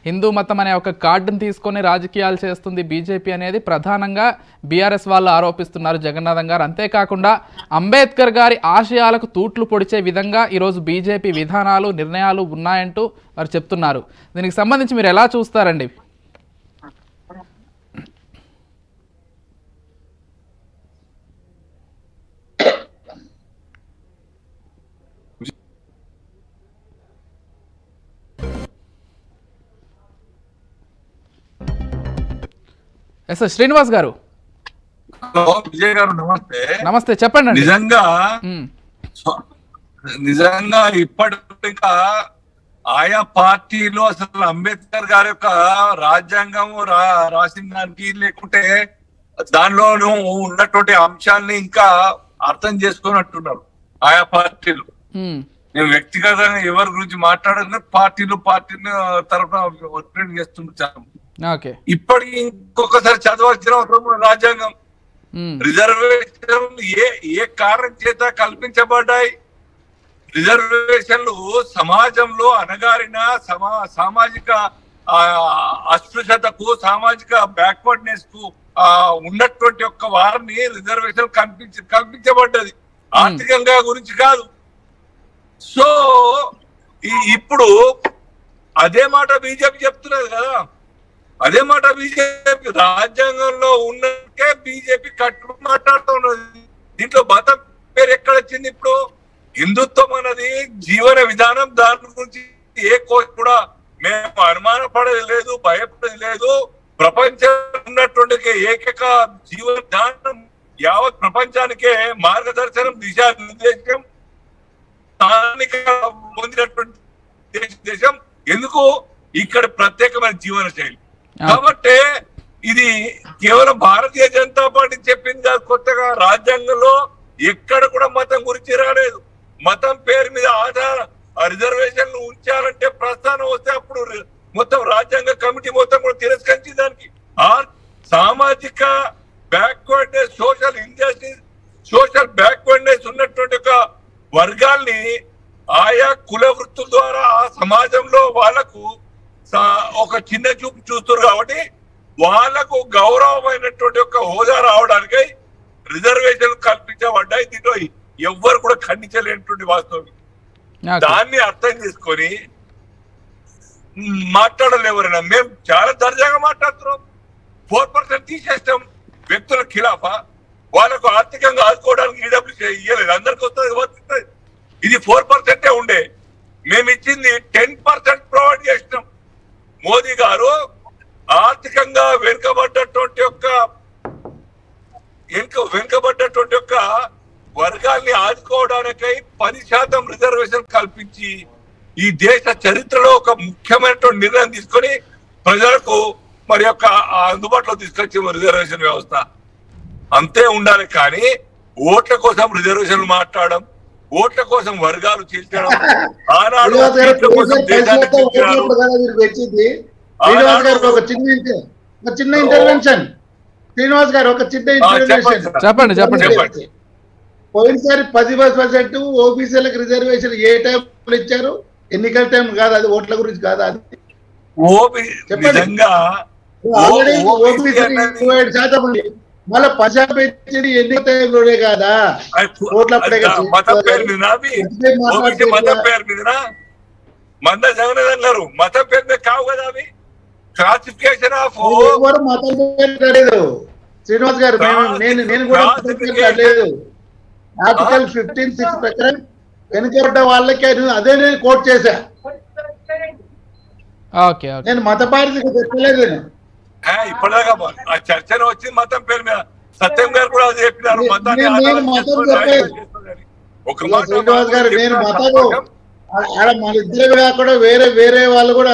హిందూ మతం అనే ఒక కార్డును తీసుకొని రాజకీయాలు చేస్తుంది బీజేపీ అనేది ప్రధానంగా బీఆర్ఎస్ వాళ్ళు ఆరోపిస్తున్నారు జగన్నాథం గారు. అంతేకాకుండా అంబేద్కర్ గారి ఆశయాలకు తూట్లు పొడిచే విధంగా ఈరోజు బీజేపీ విధానాలు నిర్ణయాలు ఉన్నాయంటూ వారు చెప్తున్నారు. దీనికి సంబంధించి మీరు ఎలా చూస్తారండి? ఎస్ శ్రీనివాస్ గారు. హలో విజయ్ గారు నమస్తే. నమస్తే చెప్పండి నిజంగా నిజంగా ఇప్పటికా ఆయా పార్టీలు అసలు అంబేద్కర్ గారి యొక్క రాజ్యాంగం రా రాసిన దానికి లేకుంటే దానిలో ఉన్నటువంటి అంశాన్ని ఇంకా అర్థం చేసుకున్నట్టున్నారు ఆయా పార్టీలు. నేను వ్యక్తిగతంగా ఎవరి గురించి మాట్లాడను పార్టీలు పార్టీని తరఫున రిప్రజెంట్ చేస్తుంటాను ఇప్పటికి ఇంకొకసారి చదవాల్సిన అవసరం రాజ్యాంగం. ఉమ్, రిజర్వేషన్ ఏ ఏ కారణం చేత కల్పించబడ్డాయి? రిజర్వేషన్లు సమాజంలో అణగారిన సమా సామాజిక అస్పృశ్యతకు సామాజిక బ్యాక్వర్డ్నెస్కు ఉన్నటువంటి ఒక్క వారిని రిజర్వేషన్ కల్పించి కల్పించబడ్డది. ఆర్థికంగా గురించి కాదు. సో ఈ- ఇప్పుడు అదే మాట బీజేపీ చెప్తున్నది కదా. అదే మాట బీజేపీ రాజ్యాంగంలో ఉన్నకే బీజేపీ కట్టు మాట్లాడుతున్నది దీంట్లో మతం పేరు ఎక్కడ వచ్చింది ఇప్పుడు? హిందుత్వం అన్నది జీవన విధానం దాని గురించి ఏ కోచ్ కూడా మేము అనుమానపడేది లేదు భయపడేది లేదు. ప్రపంచం ఉన్నటువంటి ఏకైక జీవన విధానం యావత్ ప్రపంచానికే మార్గదర్శనం దిశానిర్దేశం స్థానిక పొందినటువంటి దేశ దేశం. ఎందుకు? ఇక్కడ ప్రత్యేకమైన జీవన శైలి. కాబట్టి ఇది కేవలం భారతీయ జనతా పార్టీ చెప్పింది కాదు కొత్తగా రాజ్యాంగంలో ఎక్కడ కూడా మతం గురించి రాలేదు. మతం పేరు మీద ఆధార రిజర్వేషన్లు ఉంచాలంటే ప్రస్థానం వస్తే అప్పుడు మొత్తం రాజ్యాంగ కమిటీ మొత్తం కూడా తిరస్కరించి దానికి. ఆ సామాజిక backwardness social industries social backwardness ఉన్నటువంటి ఒక వర్గాల్ని ఆయా కుల వృత్తుల ద్వారా ఆ సమాజంలో వాళ్ళకు ఒక చిన్న చూపు చూస్తారు కాబట్టి వాళ్ళకు గౌరవమైనటువంటి ఒక హోదా రావడానికి రిజర్వేషన్ కల్పించబడ్డాయి. దీంట్లో ఎవ్వరు కూడా ఖండించలేనటువంటి వాస్తవం. దాన్ని అర్థం చేసుకొని మాట్లాడాలి ఎవరైనా. మేము చాలా దర్జాగా మాట్లాడుతున్నాం. ఫోర్ పర్సెంట్ తీసేస్తాం వ్యక్తుల ఖిలాఫా. వాళ్ళకు ఆర్థికంగా ఆదుకోవడానికి ఈడబ్ల్యూ ఇయ్యలేదు. అందరికి వస్తుంది? ఇది ఫోర్ పర్సెంటే ఉండే. మేము ఇచ్చింది టెన్ పర్సెంట్ ప్రొవైడ్ చేసినాం. మోదీ గారు ఆర్థికంగా వెనుకబడ్డటువంటి యొక్క వెనుక వెనుకబడ్డటువంటి యొక్క వర్గాల్ని ఆదుకోవడానికై పది శాతం రిజర్వేషన్ కల్పించి ఈ దేశ చరిత్రలో ఒక ముఖ్యమైనటువంటి నిర్ణయం తీసుకొని ప్రజలకు మరి యొక్క అందుబాటులో తీసుకొచ్చిన రిజర్వేషన్ వ్యవస్థ. అంతే ఉండాలి కానీ ఓట్ల కోసం రిజర్వేషన్లు మాట్లాడడం ఓట్ల కోసం వర్గాలు చీల్చడం ఆనాడు చిన్న ఇంట- ఒక చిన్న ఇంటర్వెన్షన్ శ్రీనివాస్ గారు ఒక చిన్న చెప్పండి ఇంటర్వెన్షన్. చెప్పండి. చెప్పండి. పోయినసారి పది పర్సెంట్ ఓబీసీలకు రిజర్వేషన్ ఏ టైంలో ఇచ్చారు? ఎన్నికల టైం కాదు అది ఓట్ల గురించి కాదు అది. ఓబీ చెప్పండి. నిజంగా ఓబీసీ ఇరవై ఏడు శాతం ఉంది. మళ్ళీ పంజాబ్ ఇచ్చింది ఎన్నికల టైంలోనే కాదా? అది మతం పేరు మీద మతం పేరు మీద మంద జగన్ గారు మతం పేరు మీద కావు కదా అవి? క్లాసిఫికేషన్ ఆఫ్ ఎవరు మతం పేరు శ్రీనివాస్ గారు నేను నేను కూడా లేదు ఆర్టికల్ ఫిఫ్టీన్ సిక్స్ ప్రకారం వెనుకబడ్డ వాళ్ళకి అది- నేను కోట్ చేశా. ఓకే ఓకే నేను మత పార్టీకి చెప్పలేదు నేను. ఇప్పటిదాకా ఆ చర్చను వచ్చి మతం పేరు మీద సత్యం గారు కూడా అది చెప్పినారు నేను- మతాన్ని. ఒక ఇలా మాట శ్రీనివాస్ గారు నేను చెప్పినా మతము తప్పక. ఆడ మన ఇద్దరు కాకుండా వేరే వేరే వాళ్ళు కూడా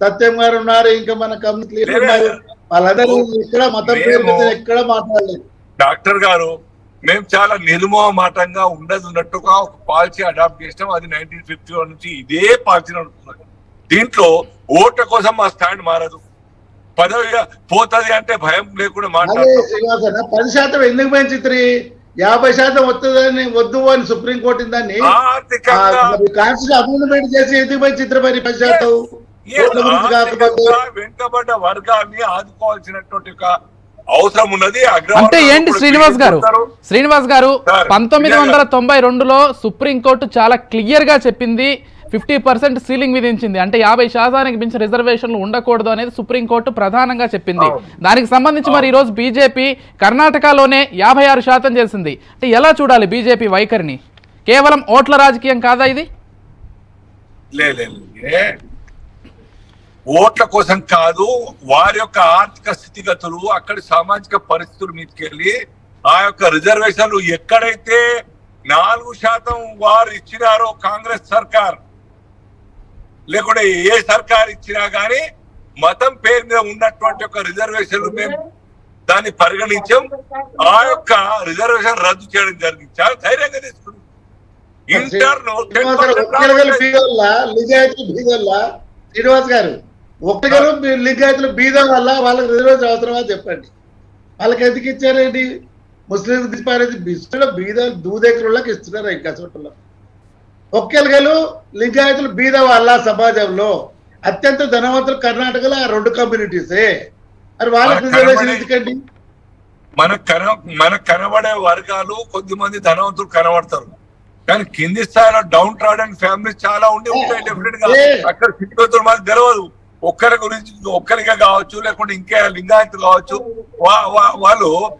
సత్యం గారు ఉన్నారు ఇంకా మన కమ్యూనిటీ లేదు. ఉన్నారు వాళ్ళందరూ ఇక్కడ మతం పేరు ఎక్కడ మాట్లాడలేదు డాక్టర్ గారు మేము చాలా నిర్మోహమాటంగా ఉండదు ఉన్నట్టుగా ఒక పాలసీ అడాప్ట్ చేసినాం అది నైన్టీన్ ఫిఫ్టీ వన్ నుంచి ఇదే పాలసీ నడుపుతున్నది దీంట్లో ఓట్ల కోసం మా స్టాండ్ మారదు పదవి పోతది అంటే భయం లేకుండా అదే మాట్లాడతాం. శ్రీనివాస్ అన్న పది శాతం ఎందుకు పెంచుతుంది యాభై శాతం వస్తుందని వద్దు అని సుప్రీంకోర్టు దాన్ని కాన్స్టిట్యూషన్ అమెండ్మెంట్ చేసి ఎందుకు పెంచుతారు మరి పది శాతం? వెనుకబడ్డ వర్గాన్ని ఆదుకోవాల్సినటువంటి ఒక అవసరం ఉన్నది. అంటే ఏంటి శ్రీనివాస్ గారు. శ్రీనివాస్ గారు పంతొమ్మిది వందల. తొంభై రెండులో సుప్రీంకోర్టు చాలా క్లియర్గా చెప్పింది. ఫిఫ్టీ పర్సెంట్ సీలింగ్ విధించింది. అంటే యాభై శాతానికి మించి రిజర్వేషన్లు ఉండకూడదు అనేది సుప్రీంకోర్టు ప్రధానంగా చెప్పింది. దానికి సంబంధించి మరి ఈరోజు బీజేపీ కర్ణాటకలోనే యాభై ఆరు శాతం చేసింది. అంటే ఎలా చూడాలి బీజేపీ వైఖరిని? కేవలం ఓట్ల రాజకీయం కాదా ఇది. ఓట్ల కోసం కాదు వారి యొక్క ఆర్థిక స్థితిగతులు అక్కడి సామాజిక పరిస్థితులు మీదకెళ్ళి ఆ యొక్క రిజర్వేషన్లు ఎక్కడైతే నాలుగు శాతం వారు ఇచ్చినారో కాంగ్రెస్ సర్కార్ లేకుంటే ఏ సర్కార్ ఇచ్చినా గానీ మతం పేరు మీద ఉన్నటువంటి ఒక రిజర్వేషన్లు మేము దాన్ని పరిగణించాం. ఆ యొక్క రిజర్వేషన్ రద్దు చేయడం జరిగింది. చాలా ధైర్యంగా తీసుకున్నాం. బీదోళ్ళ శ్రీనివాస్ గారు ఒక్కరిగలు లింగాయతులు బీదం వల్ల వాళ్ళకి రిజర్వేషన్ అవసరమా చెప్పండి. వాళ్ళకి ఎందుకు ఇచ్చారేంటి ముస్లిం తీసిపారేది ఇస్తున్న బీద దూదేకులకు ఇస్తున్నారు ఇంకా చోట్ల. ఒక్కరిగలు లింగాయతులు బీద వాళ్ళ సమాజంలో అత్యంత ధనవంతులు కర్ణాటకలో ఆ రెండు కమ్యూనిటీసే. మరి వాళ్ళకి రిజర్వేషన్ కనబడే- ఎందుకండి? మనకు కన మనకు కనబడే వర్గాలు కొద్దిమంది ధనవంతులు కనబడతారు. కానీ కింది స్థాయిలో డౌన్ ట్రాడన్ ఫ్యామిలీస్ చాలా ఉండి ఉంటాయి డెఫినెట్గా. అక్కడ స్థితిగతులు మనకు తెలియదు ఒక్కరి గురించి ఒక్కరిగా కావచ్చు లేకుంటే ఇంకే లింగాయతులు కావచ్చు. వాళ్ళు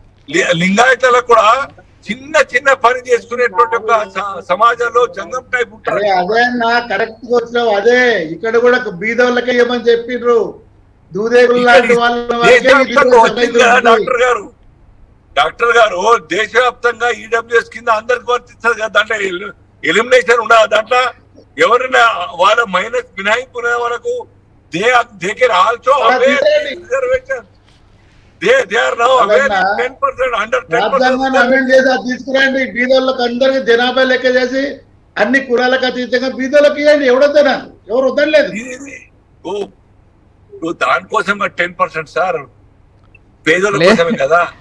లింగాయతులకు కూడా చిన్న చిన్న పని చేసుకునేటువంటి ఒక సమాజంలో జంగం టైప్ ఉంటారు. అదే అన్న కరెక్ట్ వచ్చినావు అదే. ఇక్కడ కూడా బీదోళ్ళకే ఏమని చెప్పిండ్రు దూదేగులు లాంటి వాళ్ళ. డాక్టర్ గారు? డాక్టర్ గారు దేశవ్యాప్తంగా ఈడబ్ల్యూఎస్ కింద అందరికి వర్తిస్తుంది కదా దాంట్లో? ఎలిమినేషన్ ఉండదు దాంట్లో? ఎవరైనా వాళ్ళ మైనస్ మినహాయింపు వాళ్ళకు they they can also reservation. తీసుకురండి బీదోళ్ళకి అందరికి జనాభా లెక్క చేసి అన్ని కులాలకు అతీతంగా బీదోళ్ళకి ఇవ్వండి ఎవడొద్దన్నారు ఎవరు వద్దలేదు దానికోసం టెన్ పర్సెంట్ సార్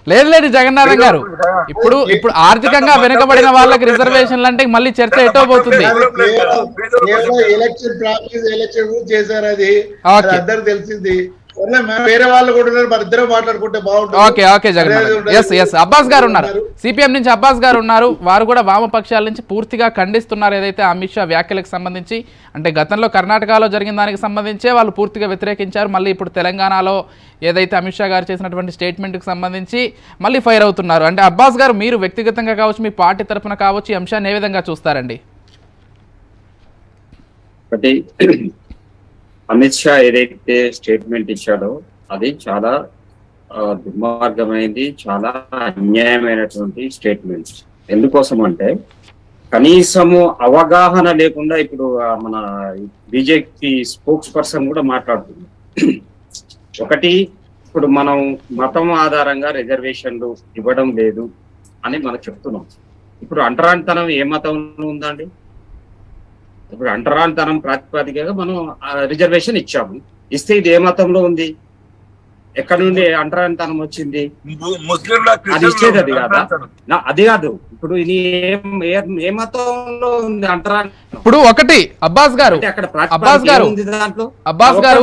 లేదు లేదు జగన్నాథం గారు ఇప్పుడు ఇప్పుడు ఆర్థికంగా వెనుకబడిన వాళ్ళకి రిజర్వేషన్లు అంటే మళ్ళీ చర్చ ఎటో పోతుంది ఎలక్షన్ ప్రాక్టీస్ ఎలక్షన్ చేశారు అది ఓకే. అది అందరికి తెలిసింది వేరే వాళ్ళు కూడా ఉన్నారు మాట్లాడుకుంటే బాగుంటుంది. Okay okay Jagan yes yes Abbas గారు ఉన్నారు. సిపిఎం నుంచి అబ్బాస్ గారు ఉన్నారు. వారు కూడా వామపక్షాల నుంచి పూర్తిగా ఖండిస్తున్నారు ఏదైతే అమిత్ షా వ్యాఖ్యలకు సంబంధించి. అంటే గతంలో కర్ణాటకలో జరిగిన దానికి సంబంధించే వాళ్ళు పూర్తిగా వ్యతిరేకించారు. మళ్ళీ ఇప్పుడు తెలంగాణలో ఏదైతే అమిత్ షా గారు చేసినటువంటి స్టేట్మెంట్కి సంబంధించి మళ్ళీ ఫైర్ అవుతున్నారు. అంటే అబ్బాస్ గారు మీరు వ్యక్తిగతంగా కావచ్చు మీ పార్టీ తరఫున కావచ్చు ఈ అంశాన్ని ఏ విధంగా చూస్తారండి? ఒకటి అమిత్ షా ఏదైతే స్టేట్మెంట్ ఇచ్చాడో అది చాలా దుర్మార్గమైంది దుర్మార్గమైనది చాలా అన్యాయమైనటువంటి స్టేట్మెంట్. ఎందుకోసం అంటే కనీసము అవగాహన లేకుండా ఇప్పుడు మన బీజేపీ స్పోక్స్ పర్సన్ కూడా మాట్లాడుతుంది. ఒకటి ఇప్పుడు మనం మతం ఆధారంగా రిజర్వేషన్లు ఇవ్వడం లేదు అని మనం చెప్తున్నాం. ఇప్పుడు అంటరానితనం ఏ మతంలో ఉందండి? ఇప్పుడు అంటరానితనం ప్రాతిపదికగా మనం రిజర్వేషన్ ఇచ్చాము. ఇస్తే ఇది ఏ మతంలో ఉంది? ఎక్కడ నుండి అంటరానితనం వచ్చింది? అది ఇచ్చేది అది కాదా? అది కాదు. ఇప్పుడు ఇది ఏం- మతంలో ఉంది అంటరానితనం ఇప్పుడు ఒకటి అబ్బాస్ గారు. అబ్బాస్ గారు. అబ్బాస్ గారు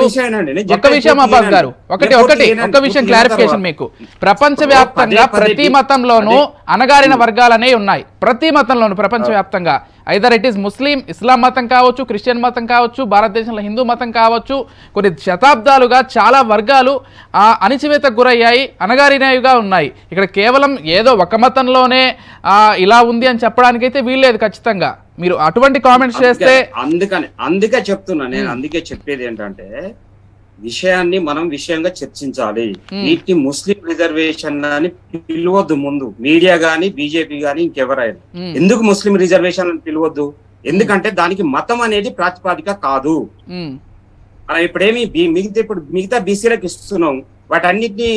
చెప్పేది విషయం అబ్బాస్. గారు. ఒకటి ఒకటి. ఒక్క విషయం క్లారిఫికేషన్ మీకు. ప్రపంచవ్యాప్తంగా ప్రతి మతంలోనూ. అనగారిన వర్గాలనే ఉన్నాయి. ప్రతి మతంలోనూ ప్రపంచవ్యాప్తంగా. Either it is Muslim Islam మతం కావచ్చు క్రిస్టియన్ మతం కావచ్చు భారతదేశంలో హిందూ మతం కావచ్చు కొన్ని శతాబ్దాలుగా చాలా వర్గాలు ఆ అణిచివేతకు గురయ్యాయి అనగారినవిగా ఉన్నాయి. ఇక్కడ కేవలం ఏదో ఒక మతంలోనే ఇలా ఉంది అని చెప్పడానికైతే వీల్లేదు ఖచ్చితంగా. మీరు అటువంటి కామెంట్స్ చేస్తే అందుకని- అందుకే చెప్తున్నా నేను అందుకే చెప్పేది ఏంటంటే విషయాన్ని మనం విషయంగా చర్చించాలి. Hmm. వీటిని ముస్లిం రిజర్వేషన్ అని పిలవద్దు ముందు. మీడియా గాని బీజేపీ గాని ఇంకెవరైనా. ఉమ్, ఎందుకు ముస్లిం రిజర్వేషన్ అని పిలవద్దు ఎందుకంటే దానికి మతం అనేది ప్రాతిపాదిక కాదు. మనం ఇప్పుడేమి మిగతా ఇప్పుడు మిగతా బీసీలకు ఇస్తున్నాం. వాటన్నిటిని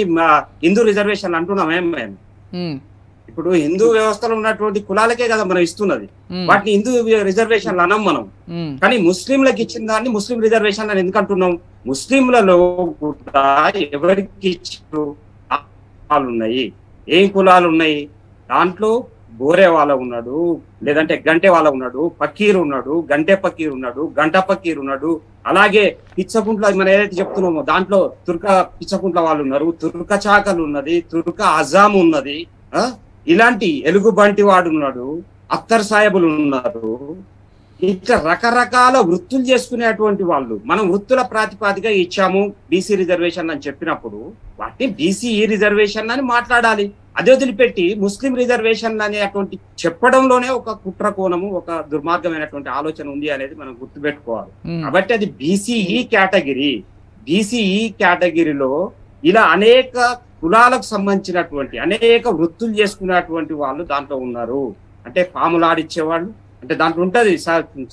హిందూ రిజర్వేషన్ అంటున్నాం ఏం మేము? ఇప్పుడు హిందూ వ్యవస్థలో ఉన్నటువంటి కులాలకే కదా మనం ఇస్తున్నది. వాటిని హిందూ రిజర్వేషన్లు అనం మనం. కానీ ముస్లింలకు ఇచ్చిన దాన్ని ముస్లిం రిజర్వేషన్ అని ఎందుకు అంటున్నాం? ముస్లింలలో కూడా ఎవరికి కులాలు ఉన్నాయి. ఏం కులాలు ఉన్నాయి? దాంట్లో బోరే వాళ్ళ ఉన్నాడు లేదంటే గంటే వాళ్ళ ఉన్నాడు పక్కీరు ఉన్నాడు గంటే పక్కీరు ఉన్నాడు గంట పక్కీరు ఉన్నాడు. అలాగే పిచ్చకుంట్ల మనం ఏదైతే చెప్తున్నామో దాంట్లో తుర్క పిచ్చకుంట్ల వాళ్ళు ఉన్నారు తుర్క చాకలు ఉన్నది తుర్క అజాం ఉన్నది ఆ? ఇలాంటి ఎలుగు బంటి వాడు ఉన్నాడు అఖ్తర్ సాహెబులు ఉన్నారు. ఇట్లా రకరకాల వృత్తులు చేసుకునేటువంటి వాళ్ళు. మనం వృత్తుల ప్రాతిపాదిక ఇచ్చాము బీసీ రిజర్వేషన్ అని చెప్పినప్పుడు వాటిని బీసీఈ రిజర్వేషన్ అని మాట్లాడాలి. అదే వదిలిపెట్టి ముస్లిం రిజర్వేషన్ అనేటువంటి చెప్పడంలోనే ఒక కుట్ర కోణము ఒక దుర్మార్గమైనటువంటి ఆలోచన ఉంది అనేది మనం గుర్తుపెట్టుకోవాలి. కాబట్టి అది బీసీఈ కేటగిరీ బీసీఈ కేటగిరీలో ఇలా అనేక కులాలకు సంబంధించినటువంటి అనేక వృత్తులు చేసుకునేటువంటి వాళ్ళు దాంట్లో ఉన్నారు. అంటే పాములు ఆడిచ్చేవాళ్ళు అంటే దాంట్లో ఉంటది.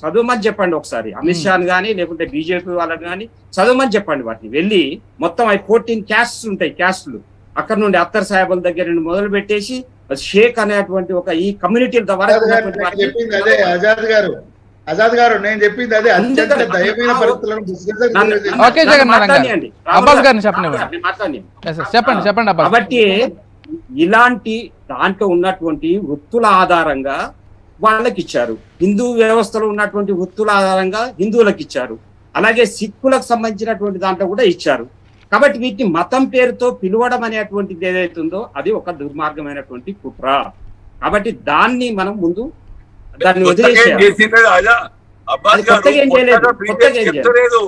చదవమని చెప్పండి ఒకసారి. అమిత్ షా కానీ లేకుంటే బీజేపీ వాళ్ళని కానీ చదవమని చెప్పండి వాటిని. వెళ్ళి మొత్తం అవి ఫోర్టీన్ క్యాస్ట్స్ ఉంటాయి క్యాస్ట్లు అక్కడ నుండి అత్తర్ సాహెబుల దగ్గర నుండి మొదలు పెట్టేసి షేక్ అనేటువంటి ఒక ఈ కమ్యూనిటీల ద్వారా ఆజాద్ గారు నేను చెప్పింది అదే అత్యంత దయమైన. చెప్పండి చెప్పండి కాబట్టి ఇలాంటి దాంట్లో ఉన్నటువంటి వృత్తుల ఆధారంగా వాళ్ళకి ఇచ్చారు హిందూ వ్యవస్థలో ఉన్నటువంటి వృత్తుల ఆధారంగా హిందువులకు ఇచ్చారు అలాగే సిక్కులకు సంబంధించినటువంటి దాంట్లో కూడా ఇచ్చారు. కాబట్టి వీటిని మతం పేరుతో పిలవడం అనేటువంటిది ఏదైతుందో అది ఒక దుర్మార్గమైనటువంటి కుట్ర. కాబట్టి దాన్ని మనం ముందు దాన్ని చెప్తలేదు.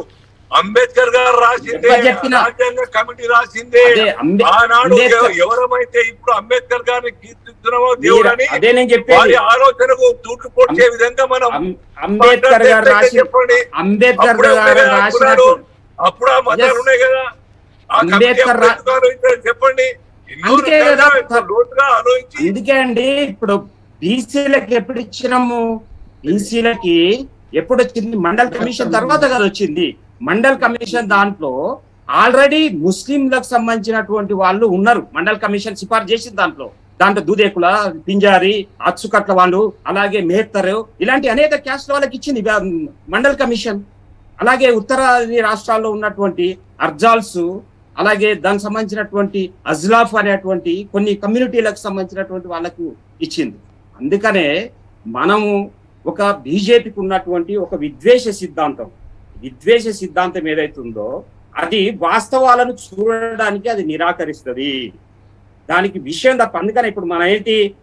అంబేద్కర్ గారు రాసిందే? రాజ్యాంగ కమిటీ రాసిందే. ఆనాడు ఎవరమైతే ఇప్పుడు అంబేద్కర్ గారిని కీర్తిస్తున్నామో దేవుడని అదే నేను వారి చెప్పేది ఆలోచనకు తూట్లు పొడిచే విధంగా మనం అంబేద్కర్ గారు రాసి చెప్పండి. అంబేద్కర్ గారు రాసినట్టు అప్పుడు ఆ మతాలు. ఉన్నాయి కదా. అంబేద్కర్ చెప్పండి. అందుకే కదా అందుకే అండి ఇప్పుడు బీసీలకు ఎప్పుడు ఇచ్చినాము? బీసీలకి ఎప్పుడు వచ్చింది? మండల్ కమిషన్ తర్వాత కదా వచ్చింది. మండల్ కమిషన్ దాంట్లో ఆల్రెడీ ముస్లింలకు సంబంధించినటువంటి వాళ్ళు ఉన్నారు. మండల్ కమిషన్ సిఫార్సు చేసింది దాంట్లో. దాంట్లో దూదేకుల పింజారి అచ్చుకట్ల వాళ్ళు అలాగే మేత్తరు ఇలాంటి అనేక క్యాస్ట్ వాళ్ళకి ఇచ్చింది మండల్ కమిషన్. అలాగే ఉత్తరాది రాష్ట్రాల్లో ఉన్నటువంటి అర్జాల్స్ అలాగే దానికి సంబంధించినటువంటి అజ్లాఫ్ అనేటువంటి కొన్ని కమ్యూనిటీలకు సంబంధించినటువంటి వాళ్ళకు ఇచ్చింది. అందుకనే మనము ఒక బీజేపీకి ఉన్నటువంటి ఒక విద్వేష సిద్ధాంతం. విద్వేష సిద్ధాంతం ఏదైతుందో అది వాస్తవాలను చూడడానికి అది నిరాకరిస్తుంది. దానికి విషయం తప్ప అందుకని ఇప్పుడు మన ఏంటి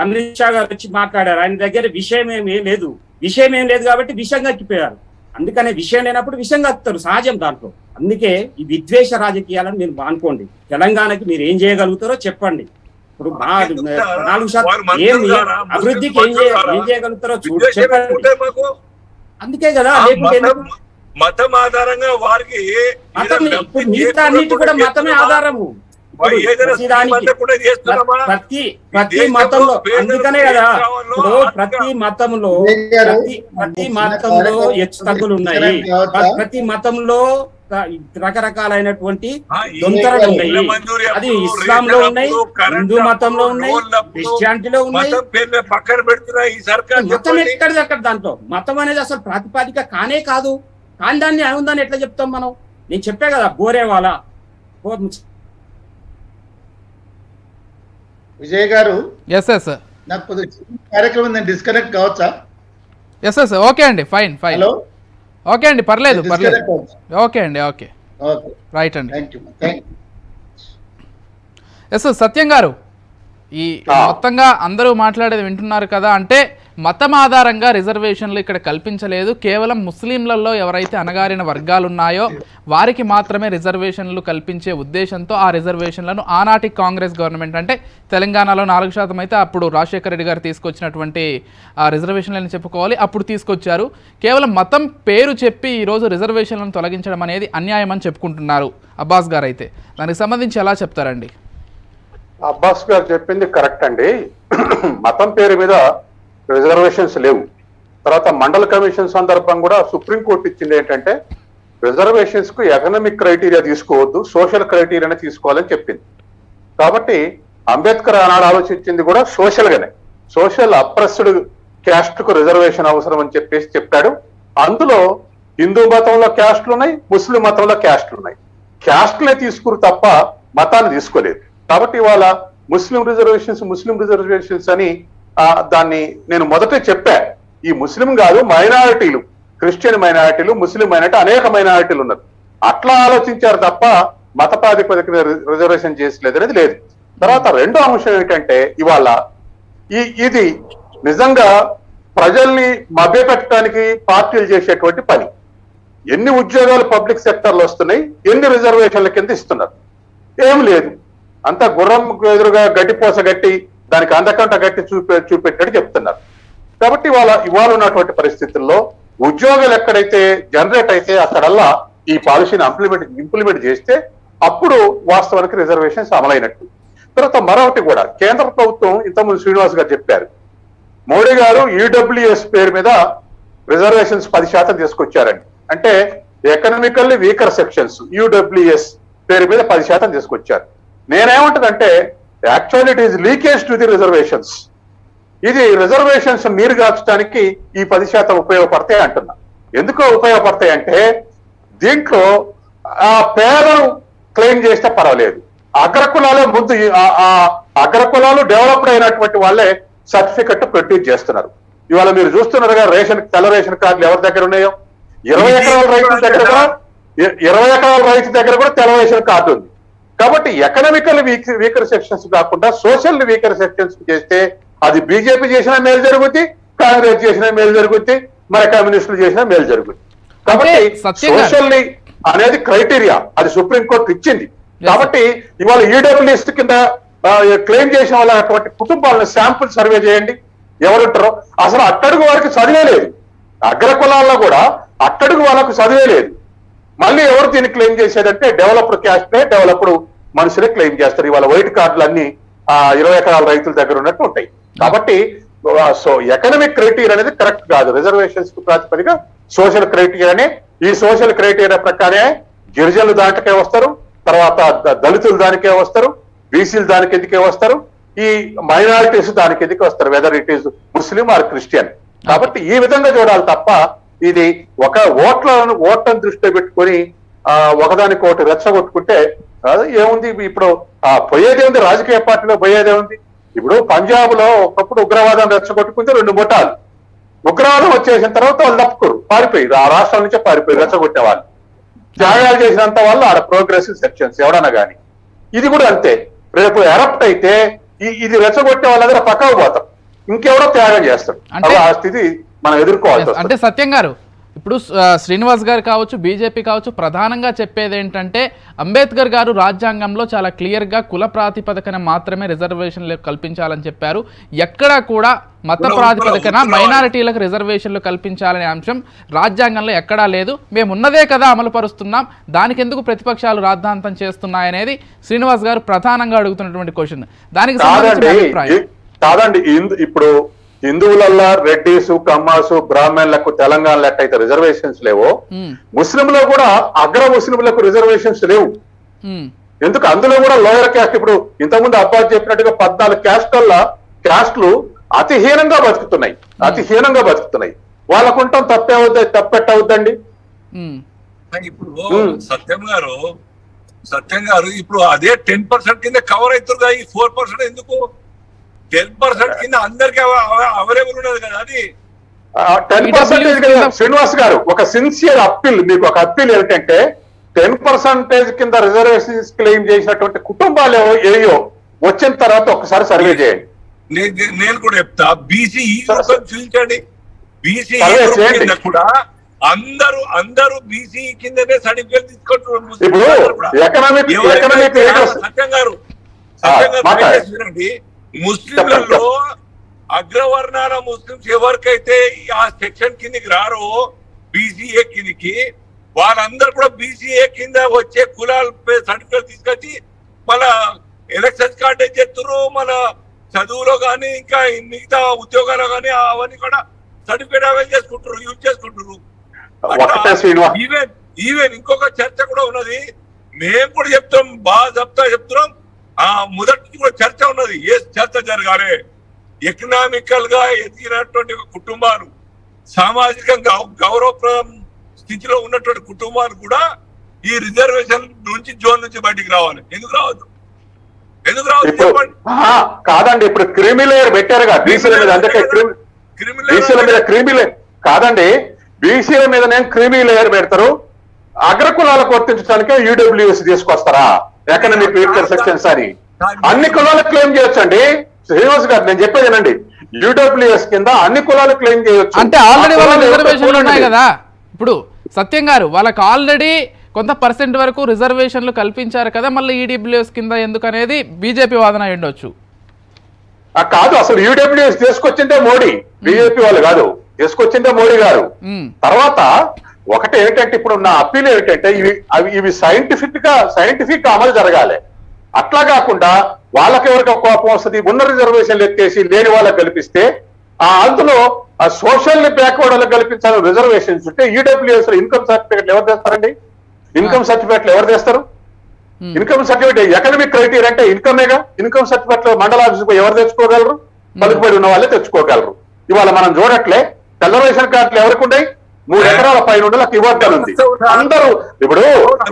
అమిత్ షా గారు వచ్చి మాట్లాడారు. ఆయన దగ్గర విషయం ఏమీ లేదు. విషయం ఏం లేదు కాబట్టి విషయం కక్కిపోయారు. అందుకనే విషయం లేనప్పుడు విషయం కక్కుతారు సహజం దాంట్లో. అందుకే ఈ విద్వేష రాజకీయాలను మీరు మానుకోండి. తెలంగాణకి మీరు ఏం చేయగలుగుతారో చెప్పండి. ఇప్పుడు? నాలుగు శాతం ఏం? అభివృద్ధికి ఏం చేయగలుగుతారో చెప్పండి అందుకే కదా మతం ఆధారంగా వారికి మతం ఇప్పుడు మిగతా అన్నిటి కూడా మతమే? ఆధారము ప్రతి ప్రతి మతంలో అందుకనే కదా ఇప్పుడు ప్రతి మతంలో ప్రతి ప్రతి మతంలో హెచ్చు తగ్గులు ఉన్నాయి? ప్రతి మతంలో రకరకాలైనటువంటి దొంతరలు ఉన్నాయి. అది ఇస్లాంలో రేషన్ ఉన్నాయి హిందూ మతంలో ఉన్నాయి క్రిస్టియానిటీలో ఉన్నాయి. పక్కన పెడుతున్నా ఈ సర్కార్ మతం. ఎక్కడిది అక్కడ దాంట్లో? మతం అనేది అసలు ప్రాతిపాదిక కానే కాదు. కాని దాన్ని ఉందని ఎట్లా చెప్తాం మనం? నేను చెప్పా కదా బోరే వాళ్ళ విజయ్ గారు ఎస్ ఎస్ నాకు కార్యక్రమం నేను డిస్కనెక్ట్ కావచ్చా? ఎస్ ఎస్ ఓకే అండి ఫైన్ ఫైన్ హలో? ఓకే అండి పర్లేదు పర్లేదు. ఓకే అండి ఓకే. రైట్ అండి. ఎస్ సత్యం గారు. ఈ. మొత్తంగా అందరూ మాట్లాడేది వింటున్నారు కదా అంటే మతం ఆధారంగా రిజర్వేషన్లు ఇక్కడ కల్పించలేదు. కేవలం ముస్లింలలో ఎవరైతే అణగారిన వర్గాలు ఉన్నాయో వారికి మాత్రమే రిజర్వేషన్లు కల్పించే ఉద్దేశంతో ఆ రిజర్వేషన్లను ఆనాటి కాంగ్రెస్ గవర్నమెంట్ అంటే తెలంగాణలో నాలుగు శాతం అయితే అప్పుడు రాజశేఖర రెడ్డి గారు తీసుకొచ్చినటువంటి ఆ రిజర్వేషన్లని చెప్పుకోవాలి. అప్పుడు తీసుకొచ్చారు. కేవలం మతం పేరు చెప్పి ఈరోజు రిజర్వేషన్లను తొలగించడం అనేది అన్యాయం అని చెప్పుకుంటున్నారు అబ్బాస్ గారు అయితే దానికి సంబంధించి ఎలా చెప్తారండి? అబ్బాస్ గారు చెప్పింది కరెక్ట్ అండి. మతం పేరు మీద రిజర్వేషన్స్ లేవు. తర్వాత మండల కమిషన్ సందర్భం కూడా సుప్రీంకోర్టు ఇచ్చింది ఏంటంటే రిజర్వేషన్స్కు ఎకనామిక్ క్రైటీరియా తీసుకోవద్దు సోషల్ క్రైటీరియానే తీసుకోవాలని చెప్పింది. కాబట్టి అంబేద్కర్ ఆనాడు ఆలోచించింది కూడా సోషల్ గానే సోషల్ అప్రెస్డ్ క్యాస్ట్కు రిజర్వేషన్ అవసరం అని చెప్పేసి చెప్పాడు. అందులో హిందూ మతంలో క్యాస్ట్లు ఉన్నాయి ముస్లిం మతంలో క్యాస్ట్లు ఉన్నాయి క్యాస్ట్లే తీసుకురు తప్ప మతాన్ని తీసుకోలేదు. కాబట్టి ఇవాళ ముస్లిం రిజర్వేషన్స్ ముస్లిం రిజర్వేషన్స్ అని ఆ, దాన్ని నేను మొదటే చెప్పా. ఈ ముస్లిం కాదు మైనారిటీలు. క్రిస్టియన్ మైనారిటీలు ముస్లిం మైనారిటీ అనేక మైనారిటీలు ఉన్నారు. అట్లా ఆలోచించారు తప్ప మత ప్రాతిపదికన రిజర్వేషన్ చేసలేదు అనేది లేదు. తర్వాత రెండో అంశం ఏంటంటే ఇవాళ ఈ ఇది నిజంగా ప్రజల్ని మభ్యపెట్టడానికి పార్టీలు చేసేటువంటి పని. ఎన్ని ఉద్యోగాలు పబ్లిక్ సెక్టర్లో వస్తున్నాయి ఎన్ని రిజర్వేషన్ల కింద ఇస్తున్నారు? ఏం లేదు. అంతా గుర్రం ఎదురుగా గడ్డిపోస గట్టి దానికి అందకంట గట్టి చూపే చూపెట్టినట్టు చెప్తున్నారు. కాబట్టి వాళ్ళ ఇవాళ ఉన్నటువంటి పరిస్థితుల్లో ఉద్యోగాలు ఎక్కడైతే జనరేట్ అయితే అక్కడల్లా ఈ పాలసీని ఇంప్లిమెంట్ ఇంప్లిమెంట్ చేస్తే అప్పుడు వాస్తవానికి రిజర్వేషన్స్ అమలైనట్టు. తర్వాత మరొకటి కూడా కేంద్ర ప్రభుత్వం ఇంతకుముందు శ్రీనివాస్ గారు చెప్పారు. మోడీ గారు ఈడబ్ల్యూఎస్ పేరు మీద రిజర్వేషన్స్ పది శాతం తీసుకొచ్చారండి. అంటే ఎకనామికల్లీ వీకర్ సెక్షన్స్ యూడబ్ల్యూఎస్ పేరు మీద పది శాతం తీసుకొచ్చారు. నేనేమంటానంటే actually it is leakage to the reservations ఇది రిజర్వేషన్స్ నీరు గార్చడానికి ఈ పది శాతం ఉపయోగపడతాయి అంటున్నా. ఎందుకో ఉపయోగపడతాయి అంటే దీంట్లో ఆ పేదలు క్లెయిమ్ చేస్తే పర్వాలేదు. అగ్రకులాలే ముందు అగ్రకులాలు డెవలప్డ్ అయినటువంటి వాళ్ళే సర్టిఫికెట్ ప్రొడ్యూస్ చేస్తున్నారు. ఇవాళ మీరు చూస్తున్నారుగా రేషన్ తెల్ల రేషన్ కార్డులు ఎవరి దగ్గర ఉన్నాయో? ఇరవై ఎకరాల రైతుల దగ్గర కూడా ఇరవై ఎకరాల రైతు దగ్గర కూడా తెల్ల రేషన్ కార్డు ఉంది. కాబట్టి ఎకనామికల్ వీక్ వీకర్ సెక్షన్స్ కాకుండా సోషల్ వీకర్ సెక్షన్స్ చేస్తే అది బీజేపీ చేసిన మేలు జరుగుద్ది కాంగ్రెస్ చేసిన మేలు జరుగుద్ది మరి కమ్యూనిస్టులు చేసిన మేలు జరుగుద్ది. కాబట్టి సోషల్లీ అనేది క్రైటీరియా అది సుప్రీంకోర్టు ఇచ్చింది. కాబట్టి ఇవాళ ఈడబ్ల్యూఎస్ కింద క్లెయిమ్ చేసిన వాళ్ళ అటువంటి కుటుంబాలను శాంపుల్ సర్వే చేయండి. ఎవరుంటారో? అసలు అట్టడుగు వారికి చదివే లేదు. అగ్ర కులాల్లో కూడా అట్టడుగు వాళ్ళకు చదివే లేదు. మళ్ళీ ఎవరు దీన్ని క్లెయిమ్ చేసేదంటే డెవలప్డ్ క్యాస్ట్నే డెవలప్డ్ మనుషులే క్లెయిమ్ చేస్తారు. ఇవాళ వైట్ కార్డులు అన్ని ఆ, ఇరవై ఎకరాల రైతుల దగ్గర ఉన్నట్టు ఉంటాయి. కాబట్టి సో ఎకనమిక్ క్రైటీరియా అనేది కరెక్ట్ కాదు. రిజర్వేషన్స్ ప్రాతిపదిక సోషల్ క్రైటీరియానే ఈ సోషల్ క్రైటీరియా ప్రకారే గిరిజనులు దానికే వస్తారు. తర్వాత దళితులు దానికే వస్తారు. బీసీలు దానికి ఎందుకే వస్తారు? ఈ మైనారిటీస్ దానికి ఎందుకు వస్తారు? Whether it is Muslim or Christian కాబట్టి ఈ విధంగా చూడాలి తప్ప ఇది ఒక ఓట్లను ఓట్లను దృష్టిలో పెట్టుకొని ఆ ఒకదానికి ఒకటి రెచ్చగొట్టుకుంటే ఏముంది? ఇప్పుడు ఆ పోయేదేముంది రాజకీయ పార్టీలో పోయేదేముంది ఇప్పుడు పంజాబ్లో ఒకప్పుడు ఉగ్రవాదం రెచ్చగొట్టుకుంటే రెండు ముఠాలు ఉగ్రవాదం వచ్చేసిన తర్వాత వాళ్ళు తప్పుకోరు పారిపోయి ఆ రాష్ట్రాల నుంచే పారిపోయి రెచ్చగొట్టే వాళ్ళు త్యాగాలు చేసినంత వల్ల ఆడ ప్రోగ్రెసివ్ సెక్షన్స్ ఎవడన్నా గాని. ఇది కూడా అంతే. రేపు ఎరప్ట్ అయితే ఇది రెచ్చగొట్టే వాళ్ళందరూ పక్కకు పోతాం. ఇంకెవడో త్యాగం చేస్తాడు. ఆ స్థితి మనం ఎదుర్కోవాల్సి Yes, అంటే సత్యం గారు ఇప్పుడు శ్రీనివాస్ గారు కావచ్చు బీజేపీ కావచ్చు ప్రధానంగా చెప్పేది ఏంటంటే అంబేద్కర్ గారు రాజ్యాంగంలో చాలా క్లియర్గా కుల ప్రాతిపదికన మాత్రమే రిజర్వేషన్లు కల్పించాలని చెప్పారు. ఎక్కడా కూడా మత ప్రాతిపదికన మైనారిటీలకు రిజర్వేషన్లు కల్పించాలనే అంశం రాజ్యాంగంలో ఎక్కడా లేదు. మేము ఉన్నదే కదా అమలు పరుస్తున్నాం దానికి ఎందుకు ప్రతిపక్షాలు రాద్ధాంతం చేస్తున్నాయనేది శ్రీనివాస్ గారు ప్రధానంగా అడుగుతున్నటువంటి క్వశ్చన్. దానికి సంబంధించిన అభిప్రాయం. కాదండి ఇప్పుడు హిందువులల్లా రెడ్డిస్ కమ్మాసు బ్రాహ్మణులకు తెలంగాణ లెక్క అయితే రిజర్వేషన్స్ లేవో ముస్లింలో కూడా అగ్ర ముస్లింలకు రిజర్వేషన్స్ లేవు. ఎందుకు? అందులో కూడా లోయర్ క్యాస్ట్ ఇప్పుడు ఇంతకుముందు అబ్బాయి చెప్పినట్టుగా పద్నాలుగు క్యాస్ట్ల క్యాస్ట్లు అతి హీనంగా బతుకుతున్నాయి. అతి హీనంగా బతుకుతున్నాయి. వాళ్ళకుంటాం తప్పే అవుద్ది తప్పెట్టవుద్దండి ఇప్పుడు. సత్యం గారు సత్యం గారు ఇప్పుడు అదే టెన్ పర్సెంట్ కింద కవర్ అవుతుందిగా ఈ ఫోర్ పర్సెంట్ ఎందుకు? టెన్ పర్సెంట్ కింద అందరికి అవైలబుల్ ఉన్నది కదా అది? టెన్ పర్సెంటేజ్ కదా శ్రీనివాస్ గారు ఒక సిన్సియర్ అప్పీల్ మీకు ఒక అప్పీల్ ఏంటంటే టెన్ పర్సెంటేజ్ కింద రిజర్వేషన్స్ క్లెయిమ్ చేసినటువంటి కుటుంబాలు ఏవో- ఏయో వచ్చిన తర్వాత ఒకసారి సర్వే చేయండి. నేను కూడా చెప్తా బీసీ చూపించండి. బీసీ కూడా అందరూ అందరూ బీసీ కిందనే సర్టిఫికేట్ తీసుకుంటున్నారు. ఎకనామిక్ ఎకనామిక్ సత్యం గారు సత్యం గారు వినండి ముస్లింలలో అగ్రవర్ణాల ముస్లింస్ ఎవరికైతే ఆ సెక్షన్ కిందకి రారో బీసీఏ కిందకి వాళ్ళందరూ కూడా బీసీఏ కింద వచ్చే కులాల సర్టిఫికేట్ తీసుకొచ్చి మన ఎలక్షన్స్ కార్డు చేస్తున్నారు మన చదువులో కానీ ఇంకా మిగతా ఉద్యోగాలు కానీ అవన్నీ కూడా సర్టిఫికేట్ అవైల్ చేసుకుంటారు యూజ్ చేసుకుంటారు ఈవెన్ ఈవెన్ ఇంకొక చర్చ కూడా ఉన్నది. మేము కూడా చెప్తాం బాగా చెప్తా చెప్తున్నాం. ఆ మొదటి నుంచి కూడా చర్చ ఉన్నది. ఏ చర్చ జరగాలి? ఎకనామికల్గా ఎదిగినటువంటి కుటుంబాలు సామాజికంగా గౌరవప్రదం స్థితిలో ఉన్నటువంటి కుటుంబాలు కూడా ఈ రిజర్వేషన్ నుంచి జోన్ నుంచి బయటికి రావాలి. ఎందుకు రావద్దు? ఎందుకు రావద్దు చెప్పండి. కాదండి ఇప్పుడు క్రిమి లేయర్ పెట్టారుగా బీసీల మీద అందుకే క్రిమి క్రిమినల్ బీసీల మీద క్రీమీ లేయర్ కాదండి బీసీల మీద నేను క్రీమీ లేయర్ పెడతారు. అగ్రకులాలకు వర్తించడానికే యూడబ్ల్యూఎస్ తీసుకొస్తారా? ఎకనామిక్ వీకర్ సెక్షన్స్ అని అన్ని కులాలకు క్లెయిమ్ చేయొచ్చండి. శ్రీనివాస్ గారు నేను చెప్పేదేనండి యూడబ్ల్యూఎస్ కింద అన్ని కులాలు క్లెయిమ్ చేయొచ్చు. అంటే ఆల్రెడీ వాళ్ళ రిజర్వేషన్లు ఉన్నాయి. కదా? ఇప్పుడు సత్యం గారు వాళ్ళకి ఆల్రెడీ కొంత పర్సెంట్ వరకు రిజర్వేషన్లు కల్పించారు కదా మళ్ళీ ఈడబ్ల్యూఎస్ కింద ఎందుకు అనేది బీజేపీ వాదన ఉండొచ్చు. కాదు అసలు యూడబ్ల్యూఎస్ తీసుకొచ్చిందే మోడీ. బీజేపీ వాళ్ళు కాదు. తీసుకొచ్చిందే మోడీ గారు. తర్వాత ఒకటి ఏంటంటే ఇప్పుడు నా అప్పీల్ ఏంటంటే ఇవి అవి ఇవి సైంటిఫిక్గా సైంటిఫిక్గా అమలు జరగాలి. అట్లా కాకుండా వాళ్ళకి ఎవరికి కోపం వస్తుంది? ఉన్న రిజర్వేషన్లు ఎత్తేసి లేని వాళ్ళకి కల్పిస్తే ఆ అందులో ఆ సోషల్ బ్యాక్వర్డ్ వాళ్ళకి కల్పించాలని రిజర్వేషన్స్ ఉంటే ఈడబ్ల్యూఎస్ ఇన్కమ్ సర్టిఫికెట్లు ఎవరు తెస్తారండి? ఇన్కమ్ సర్టిఫికెట్లు ఎవరు తెస్తారు? ఇన్కమ్ సర్టిఫికేట్ ఎకనామిక్ క్రైటీరియా అంటే ఇన్కమేగా ఇన్కమ్ సర్టిఫికేట్ మండల ఆఫీస్ ఎవరు తెచ్చుకోగలరు? పలుకుబడి ఉన్న వాళ్ళే తెచ్చుకోగలరు. ఇవాళ మనం చూడట్లే తెల్ల రేషన్ కార్డులు ఎవరికి ఉన్నాయి? మూడు ఎకరాల పైన ఉండలకు ఉంది. అందరూ ఇప్పుడు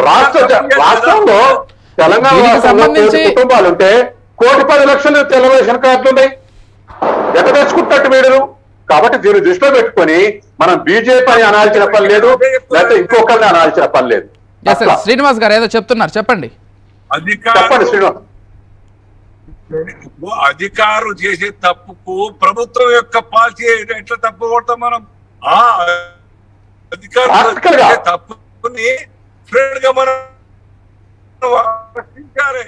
రాష్ట్ర రాష్ట్రంలో తెలంగాణ సంబంధించి- కోటి కుటుంబాలు ఉంటే కోటి పది లక్షలు రేషన్ కార్డులు ఉన్నాయి. ఎక్కడ తెచ్చుకుంటట్టు వీడు కాబట్టి దీన్ని దృష్టిలో పెట్టుకొని మనం బీజేపీ అని అనాల్సిన పని లేదు లేకపోతే ఇంకొకరిని అనాల్సిన పని లేదు. శ్రీనివాస్ గారు ఏదో చెప్తున్నారు చెప్పండి. చెప్పండి అధికారులు శ్రీనివాస్ అధికారులు చేసే తప్పుకు ప్రభుత్వం యొక్క పాలసీ ఎట్లా తప్పు కొడతాం మనం? ఆ అధికారులు తప్పుని ఫ్రెండ్గా మనం ప్రశ్నించాలి.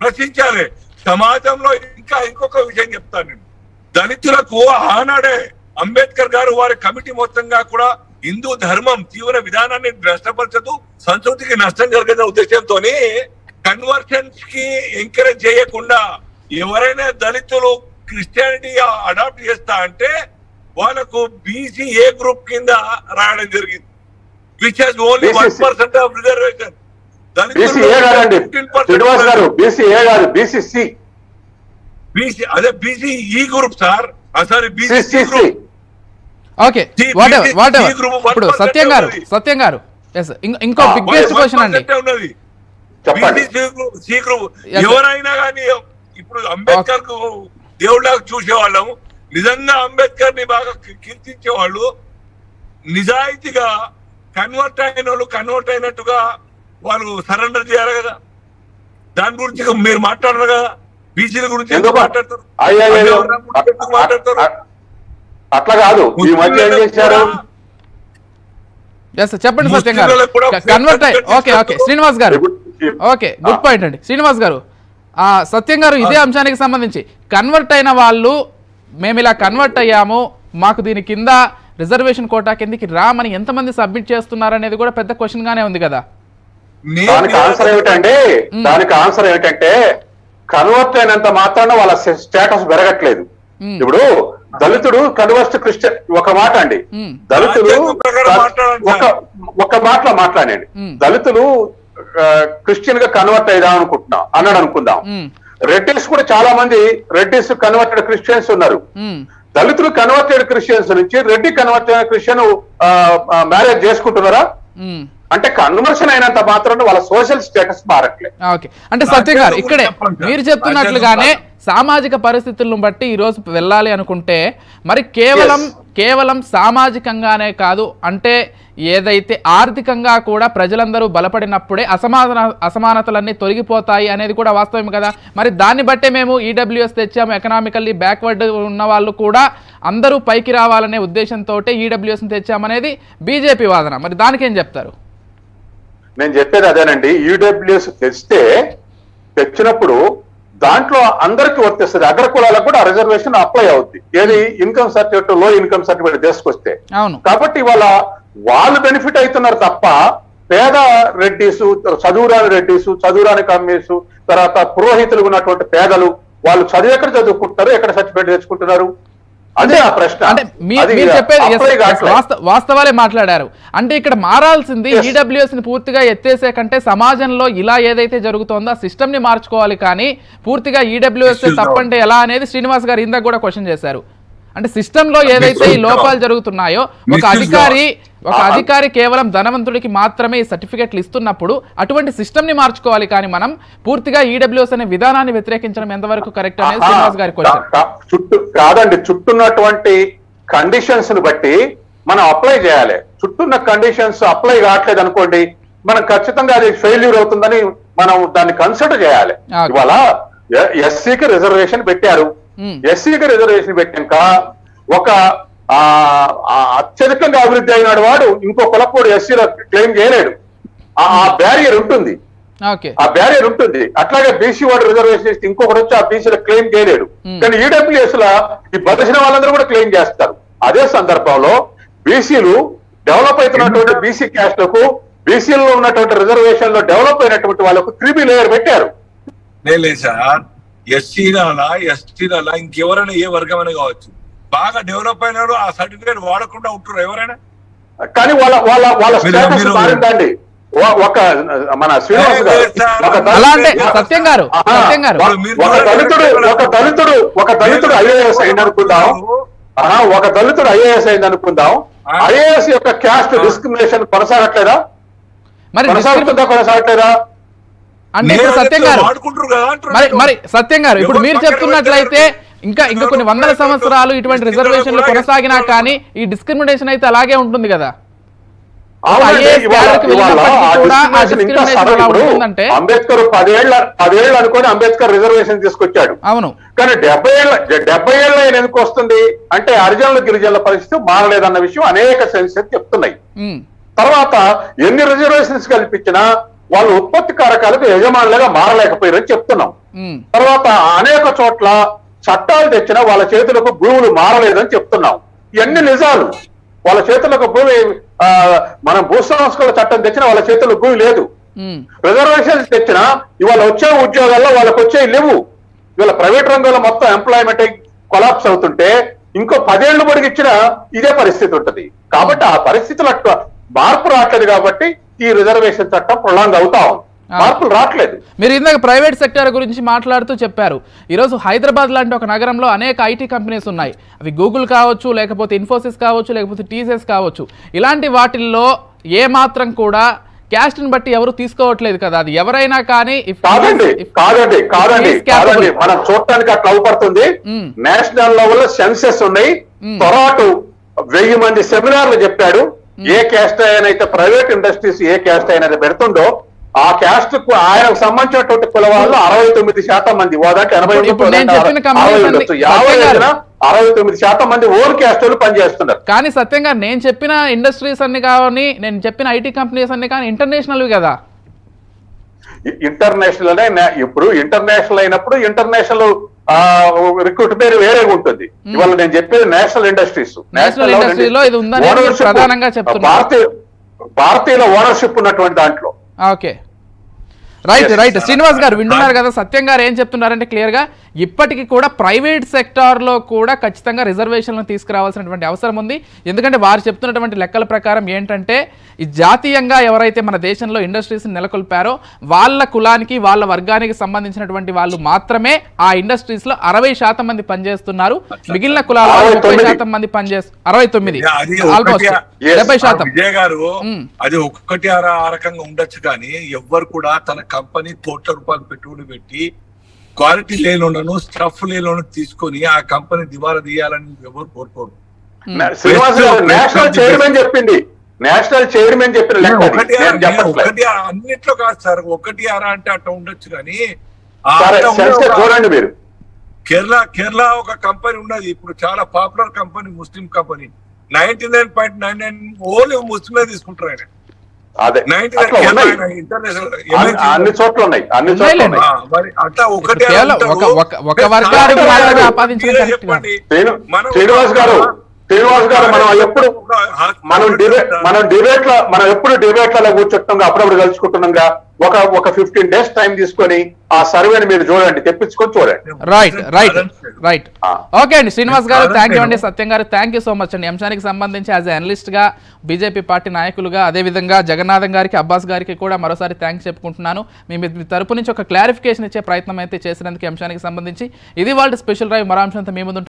ప్రశ్నించాలి. సమాజంలో ఇంకా ఇంకొక విషయం చెప్తాను నేను. దళితులకు ఆనాడే అంబేద్కర్ గారు వారి కమిటీ మొత్తంగా కూడా హిందూ ధర్మం తీవ్ర విధానాన్ని నష్టపరచదు సంస్కృతికి నష్టం జరిగే ఉద్దేశంతో కన్వర్షన్స్కి ఎంకరేజ్ చేయకుండా ఎవరైనా దళితులు క్రిస్టియానిటీ అడాప్ట్ చేస్తా అంటే వాళ్ళకు బీసీ ఏ గ్రూప్ కింద రాయడం జరిగింది. Which has only one. Percent of reservation BCA కాదండి. శ్రీనివాస్ గారు బీసీఏ కాదు బీసీసీ బీసీ అదే బీసీ ఈ group sir. Sorry BC CCC group. Okay See, what BC what C group one ఇప్పుడు percent సత్యం గారు ఉన్నది. సత్యం గారు. ఎస్ ఇంకో Ah, బిగ్గెస్ట్ క్వశ్చన్ అండి. ఎవరైనా కానీ ఇప్పుడు అంబేద్కర్కు దేవుళ్ళగా చూసేవాళ్ళం నిజంగా అంబేద్కర్ని బాగా కీ- కీర్తించేవాళ్ళు. నిజాయితీగా కన్వర్ట్ అయిన వాళ్ళు కన్వర్ట్ అయినట్టుగా వాళ్ళు సరెండర్ చేయాలి కదా. దాని గురించి మీరు మాట్లాడరు కదా. బీసీల గురించి ఎందుకు? మాట్లాడతారు? మాట్లాడతారు? అట్లా కాదు. ఈ మధ్య ఏం చేశారు? చెప్పండి సత్యం గారు కన్వర్ట్ అయ్యి ఓకే ఓకే. శ్రీనివాస్ గారు. ఓకే గుడ్ పాయింట్ అండి. శ్రీనివాస్ గారు ఆ, సత్యం గారు ఇదే అంశానికి సంబంధించి కన్వర్ట్ అయిన వాళ్ళు మేము ఇలా కన్వర్ట్ అయ్యాము మాకు దీని కింద రిజర్వేషన్ కోటా కిందకి రామని ఎంతమంది సబ్మిట్ చేస్తున్నారు అనేది కూడా పెద్ద క్వశ్చన్ గానే ఉంది కదా దానికి ఆన్సర్ ఏమిటంటే దానికి ఆన్సర్ ఏమిటంటే కన్వర్ట్ అయినంత మాత్రాన వాళ్ళ స్టేటస్ పెరగట్లేదు. ఇప్పుడు దళితుడు కన్వర్స్ట్ క్రిస్టియన్ ఒక మాట అండి. దళితులు ఒక ఒక మాటలో మాట్లాడండి. దళితులు క్రిస్టియన్గా కన్వర్ట్ అయిదాం అనుకుంటున్నాం అన్నాడు అనుకుందాం. రెడ్డిస్ కూడా చాలా మంది రెడ్డిస్ కన్వర్టెడ్ క్రిస్టియన్స్ ఉన్నారు మ్మ్. దళితులు కన్వర్టెడ్ క్రిస్టియన్స్ నుంచి రెడ్డి కన్వర్టెడ్ క్రిస్టియన్ మ్యారేజ్ చేసుకుంటున్నారా మ్మ్. అంటే కన్వర్షన్ అయినంత మాత్రం వాళ్ళ సోషల్ స్టేటస్ మారట్లేదు ఓకే. అంటే సత్యం గారు ఇక్కడే. మీరు చెప్తున్నట్లుగానే సామాజిక పరిస్థితులను బట్టి ఈ రోజు వెళ్ళాలి అనుకుంటే మరి కేవలం కేవలం సామాజికంగానే కాదు అంటే ఏదైతే ఆర్థికంగా కూడా ప్రజలందరూ బలపడినప్పుడే అసమాన అసమానతలన్నీ తొలగిపోతాయి అనేది కూడా వాస్తవం కదా. మరి దాన్ని బట్టే మేము ఈడబ్ల్యూఎస్ తెచ్చాము ఎకనామికల్లీ బ్యాక్వర్డ్ ఉన్న వాళ్ళు కూడా అందరూ పైకి రావాలనే ఉద్దేశంతో ఈడబ్ల్యూఎస్ని తెచ్చామనేది బీజేపీ వాదన. మరి దానికేం చెప్తారు? నేను చెప్పేది అదేనండి. ఈడబ్ల్యూఎస్ తెస్తే తెచ్చినప్పుడు దాంట్లో అందరికీ వర్తిస్తుంది. అగ్ర కులాలకు కూడా రిజర్వేషన్ అప్లై అవుద్ది. ఏది? ఇన్కమ్ సర్టిఫికేట్లో ఇన్కమ్ సర్టిఫికేట్ తీసుకొస్తే. కాబట్టి ఇవాళ వాళ్ళు బెనిఫిట్ అవుతున్నారు తప్ప పేద రెడ్డిస్ చదువురాని రెడ్డిస్ చదువురాని కమ్మీస్ తర్వాత పురోహితులు ఉన్నటువంటి పేదలు వాళ్ళు చదువు ఎక్కడ చదువుకుంటున్నారు? ఎక్కడ సర్టిఫికేట్ తెచ్చుకుంటున్నారు? అదే ఆ ప్రశ్న. అంటే మీరు చెప్పేది వాస్తవాలే మాట్లాడారు. అంటే ఇక్కడ మారాల్సింది. ఈడబ్ల్యూఎస్ని పూర్తిగా ఎత్తేసే కంటే సమాజంలో ఇలా ఏదైతే జరుగుతోందో ఆ సిస్టమ్ని మార్చుకోవాలి కానీ పూర్తిగా ఈడబ్ల్యూఎస్ Yes, తప్పంటే ఎలా అనేది శ్రీనివాస్ గారు ఇందాక కూడా క్వశ్చన్ చేశారు. అంటే సిస్టమ్లో ఏదైతే ఈ లోపాలు జరుగుతున్నాయో ఒక అధికారి ఒక అధికారి కేవలం ధనవంతుడికి మాత్రమే ఈ సర్టిఫికెట్లు ఇస్తున్నప్పుడు అటువంటి సిస్టమ్ని మార్చుకోవాలి కానీ మనం పూర్తిగా ఈడబ్ల్యూఎస్ అనే విధానాన్ని వ్యతిరేకించడం ఎంతవరకు కరెక్ట్ అనేది శ్రీనివాస్ గారి చుట్టూ కాదండి చుట్టూన్నటువంటి కండిషన్స్ని బట్టి మనం అప్లై చేయాలి. చుట్టూన్న కండిషన్స్ అప్లై కావట్లేదు అనుకోండి మనం ఖచ్చితంగా అది ఫెయిల్యూర్ అవుతుందని మనం దాన్ని కన్సిడర్ చేయాలి. ఇవాళ ఎస్సీకి రిజర్వేషన్ పెట్టారు. ఎస్సీకి రిజర్వేషన్ పెట్టాక ఒక అత్యధికంగా అభివృద్ధి అయినాడు వాడు ఇంకో కులపోడు ఎస్సీలో క్లెయిమ్ చేయలేడు. ఆ- బ్యారియర్ ఉంటుంది. ఓకే ఆ బ్యారియర్ ఉంటుంది. అట్లాగే బీసీ వాడు రిజర్వేషన్ ఇస్తే ఇంకొకటి వచ్చి ఆ బీసీలో క్లెయిమ్ చేయలేడు. Hmm. కానీ ఈడబ్ల్యూఎస్ లా ఈ బలిసిన వాళ్ళందరూ కూడా క్లెయిమ్ చేస్తారు. అదే సందర్భంలో బీసీలు డెవలప్ అవుతున్నటువంటి బీసీ క్యాస్ట్లకు బీసీలో ఉన్నటువంటి రిజర్వేషన్లో డెవలప్ అయినటువంటి వాళ్ళకు త్రీ లేయర్ పెట్టారు. లేదు సార్ ఎస్సీ నాలా ఎస్టీ నాలా ఇంకెవరైనా ఏ వర్గమైనా కావచ్చు. బాగా డెవలప్ అయిన వాళ్ళు ఆ సర్టిఫికేట్ వాడకుండా ఉంటున్నారు ఎవరైనా? కానీ వాళ్ళ వాళ్ళ వాళ్ళ స్టేటస్ మారిందండి. ఒక మన. సత్యం గారు ఆహా, సత్యం గారు. ఒక- దళితుడు ఒక దళితుడు ఒక దళితుడు ఐఏఎస్ అయింది అనుకుందాం. ఒక దళితుడు ఐఏఎస్ అయింది అనుకుందాం. ఐఏఎస్ యొక్క క్యాస్ట్ డిస్క్రిమినేషన్ కొనసాగట్లేదా? మరి కొనసాగుతుందా కొనసాగట్లేదా? అంటే ఇప్పుడు సత్యం గారు. మరి మరి సత్యం గారు ఇప్పుడు మీరు చెప్తున్నట్లయితే ఇంకా ఇంకా కొన్ని వందల సంవత్సరాలు ఇటువంటి రిజర్వేషన్లు కొనసాగినా కానీ ఈ డిస్క్రిమినేషన్ అయితే అలాగే ఉంటుంది కదా? అంబేద్కర్ పదేళ్ళ పదేళ్ళు అనుకొని అంబేద్కర్ రిజర్వేషన్ తీసుకొచ్చాడు. అవును. కానీ డెబ్బై ఏళ్ళ డెబ్బై ఏళ్ళ ఆయన ఎందుకు వస్తుంది? అంటే హరిజనుల గిరిజనుల పరిస్థితి మారలేదన్న విషయం అనేక సెన్సెస్ చెప్తున్నాయి. తర్వాత ఎన్ని రిజర్వేషన్స్ కల్పించినా వాళ్ళు ఉత్పత్తి కారకాలకు యజమానులుగా మారలేకపోయారని చెప్తున్నాం. తర్వాత అనేక చోట్ల చట్టాలు తెచ్చినా వాళ్ళ చేతులకు భూములు మారలేదని చెప్తున్నాం. ఇవన్నీ నిజాలు. వాళ్ళ చేతులకు భూమి మనం భూ సంస్కరణ చట్టం తెచ్చినా వాళ్ళ చేతుల్లో భూమి లేదు. ఉమ్, రిజర్వేషన్స్ తెచ్చినా ఇవాళ వచ్చే ఉద్యోగాల్లో వాళ్ళకి వచ్చేవి లేవు ఇవాళ ప్రైవేట్ రంగంలో మొత్తం ఎంప్లాయ్మెంట్ కొలాప్స్ అవుతుంటే ఇంకో పదేళ్ళు పొడిగిచ్చినా ఇదే పరిస్థితి ఉంటుంది. కాబట్టి ఆ పరిస్థితులు అట్లా మార్పు రావట్లేదు కాబట్టి ఈ రిజర్వేషన్ చట్టం ప్రొలాంగ్ అవుతా ఉంది. మార్పులు రావట్లేదు మీరు ఇందాక ప్రైవేట్ సెక్టర్ గురించి మాట్లాడుతూ చెప్పారు. ఈరోజు హైదరాబాద్ లాంటి ఒక నగరంలో అనేక ఐటీ కంపెనీస్ ఉన్నాయి. అవి గూగుల్ కావచ్చు లేకపోతే ఇన్ఫోసిస్ కావచ్చు లేకపోతే టీసీఎస్ కావచ్చు. ఇలాంటి వాటిల్లో ఏ మాత్రం కూడా క్యాస్ట్ని బట్టి ఎవరు తీసుకోవట్లేదు కదా. అది ఎవరైనా కానీ కాదండి కాదండి కాదండి. కాదండి. మనం చూడటానికి అట్లా అవుపడుతుంది. నేషనల్ లెవెల్లో సెన్సెస్ ఉన్నాయి. తర్వాత వెయ్యి మంది సెమినార్లు చెప్పాడు. ఏ క్యాస్ట్ అయితే ప్రైవేట్ ఇండస్ట్రీస్ ఏ క్యాస్ట్ అయినా పెడుతుండో ఆ క్యాస్ట్కు ఆయనకు సంబంధించినటువంటి కుల వాళ్ళు అరవై తొమ్మిది శాతం మంది. ఓదాటి ఎనభై అరవై తొమ్మిది శాతం మంది ఓన్ క్యాస్ట్ పనిచేస్తున్నారు. కానీ సత్యంగా నేను చెప్పిన ఇండస్ట్రీస్ అన్ని కానీ నేను చెప్పిన ఐటీ కంపెనీస్ అన్ని కానీ ఇంటర్నేషనల్ కదా. ఇంటర్నేషనల్ ఇప్పుడు ఇంటర్నేషనల్ అయినప్పుడు ఇంటర్నేషనల్ రిక్రూట్ పేరు వేరే ఉంటుంది. ఇవాళ నేను చెప్పేది నేషనల్ ఇండస్ట్రీస్. నేషనల్ ఇండస్ట్రీలో ఇది ఉందని ప్రధానంగా చెప్తున్నారు. భారతీయ భారతీయుల ఓనర్షిప్ ఉన్నటువంటి దాంట్లో. ఓకే. Right right. శ్రీనివాస్ గారు వింటున్నారు కదా సత్యం గారు ఏం చెప్తున్నారంటే క్లియర్గా ఇప్పటికీ కూడా ప్రైవేట్ సెక్టార్లో కూడా ఖచ్చితంగా రిజర్వేషన్లను తీసుకురావాల్సినటువంటి అవసరం ఉంది ఎందుకంటే వారు చెప్తున్నటువంటి లెక్కల ప్రకారం ఏంటంటే ఈ జాతీయంగా ఎవరైతే మన దేశంలో ఇండస్ట్రీస్ నెలకొల్పారో వాళ్ళ కులానికి వాళ్ళ వర్గానికి సంబంధించినటువంటి వాళ్ళు మాత్రమే ఆ ఇండస్ట్రీస్లో అరవై శాతం మంది పనిచేస్తున్నారు మిగిలిన కులాల అరవై ముప్పై తొమ్మిది. శాతం మంది పనిచేస్తారు అరవై తొమ్మిది ఆల్మోస్ట్. డెబ్బై శాతం విజయ్ గారు మ్మ్. అది ఒక్కటి ఆ ఆ రకంగా ఉండొచ్చు కానీ ఎవ్వరు కూడా తన కంపెనీ కోట్ల రూపాయలు పెట్టుబడి పెట్టి క్వాలిటీ లేనోళ్ళను స్టఫ్ లేనోళ్ళను తీసుకొని ఆ కంపెనీ దివాలా తీయాలని ఎవరు కోరుకోరు. నేషనల్ చైర్మన్ చెప్పింది. నేషనల్ చైర్మన్ చెప్పిన. ఒకటి అన్నిట్లో కాదు సార్ ఒకటి ఆరా అంటే అట్లా ఉండొచ్చు కానీ చూడండి మీరు. కేరళ కేరళ ఒక కంపెనీ ఉన్నది. ఇప్పుడు చాలా popular company Muslim company. Ninety nine point nine nine only ముస్లింలే తీసుకుంటారు ఆయన. అదే. అన్ని- చోట్ల ఉన్నాయి. అన్ని చోట్ల శ్రీనివాస్ గారు శ్రీనివాస్ గారు మనం ఎప్పుడు మనం డిబేట్ మనం డిబేట్లో మనం ఎప్పుడు డిబేట్లలో కూర్చుంటున్నాం అప్పుడప్పుడు కలుసుకుంటున్నాం ఒక ఒక ఫిఫ్టీన్ డేస్ టైం తీసుకొని ఆ సర్వేని మీరు చూడండి తెప్పించుకొని చూడండి. Right right right. ఓకే అండి శ్రీనివాస్ గారు థ్యాంక్ యూ అండి సత్యం గారు థ్యాంక్ యూ సో మచ్ అండి. అంశానికి సంబంధించి యాజ్ అనలిస్ట్గా బీజేపీ పార్టీ నాయకులుగా అదేవిధంగా జగన్నాథం గారికి అబ్బాస్ గారికి కూడా మరోసారి థ్యాంక్స్ చెప్పుకుంటున్నాను. మీ మీ తరపు నుంచి ఒక క్లారిఫికేషన్ ఇచ్చే ప్రయత్నం అయితే చేసినందుకు అంశానికి సంబంధించి ఇది వాళ్ళ స్పెషల్ డ్రైవ్ మరో అంశంతో మీ ముందు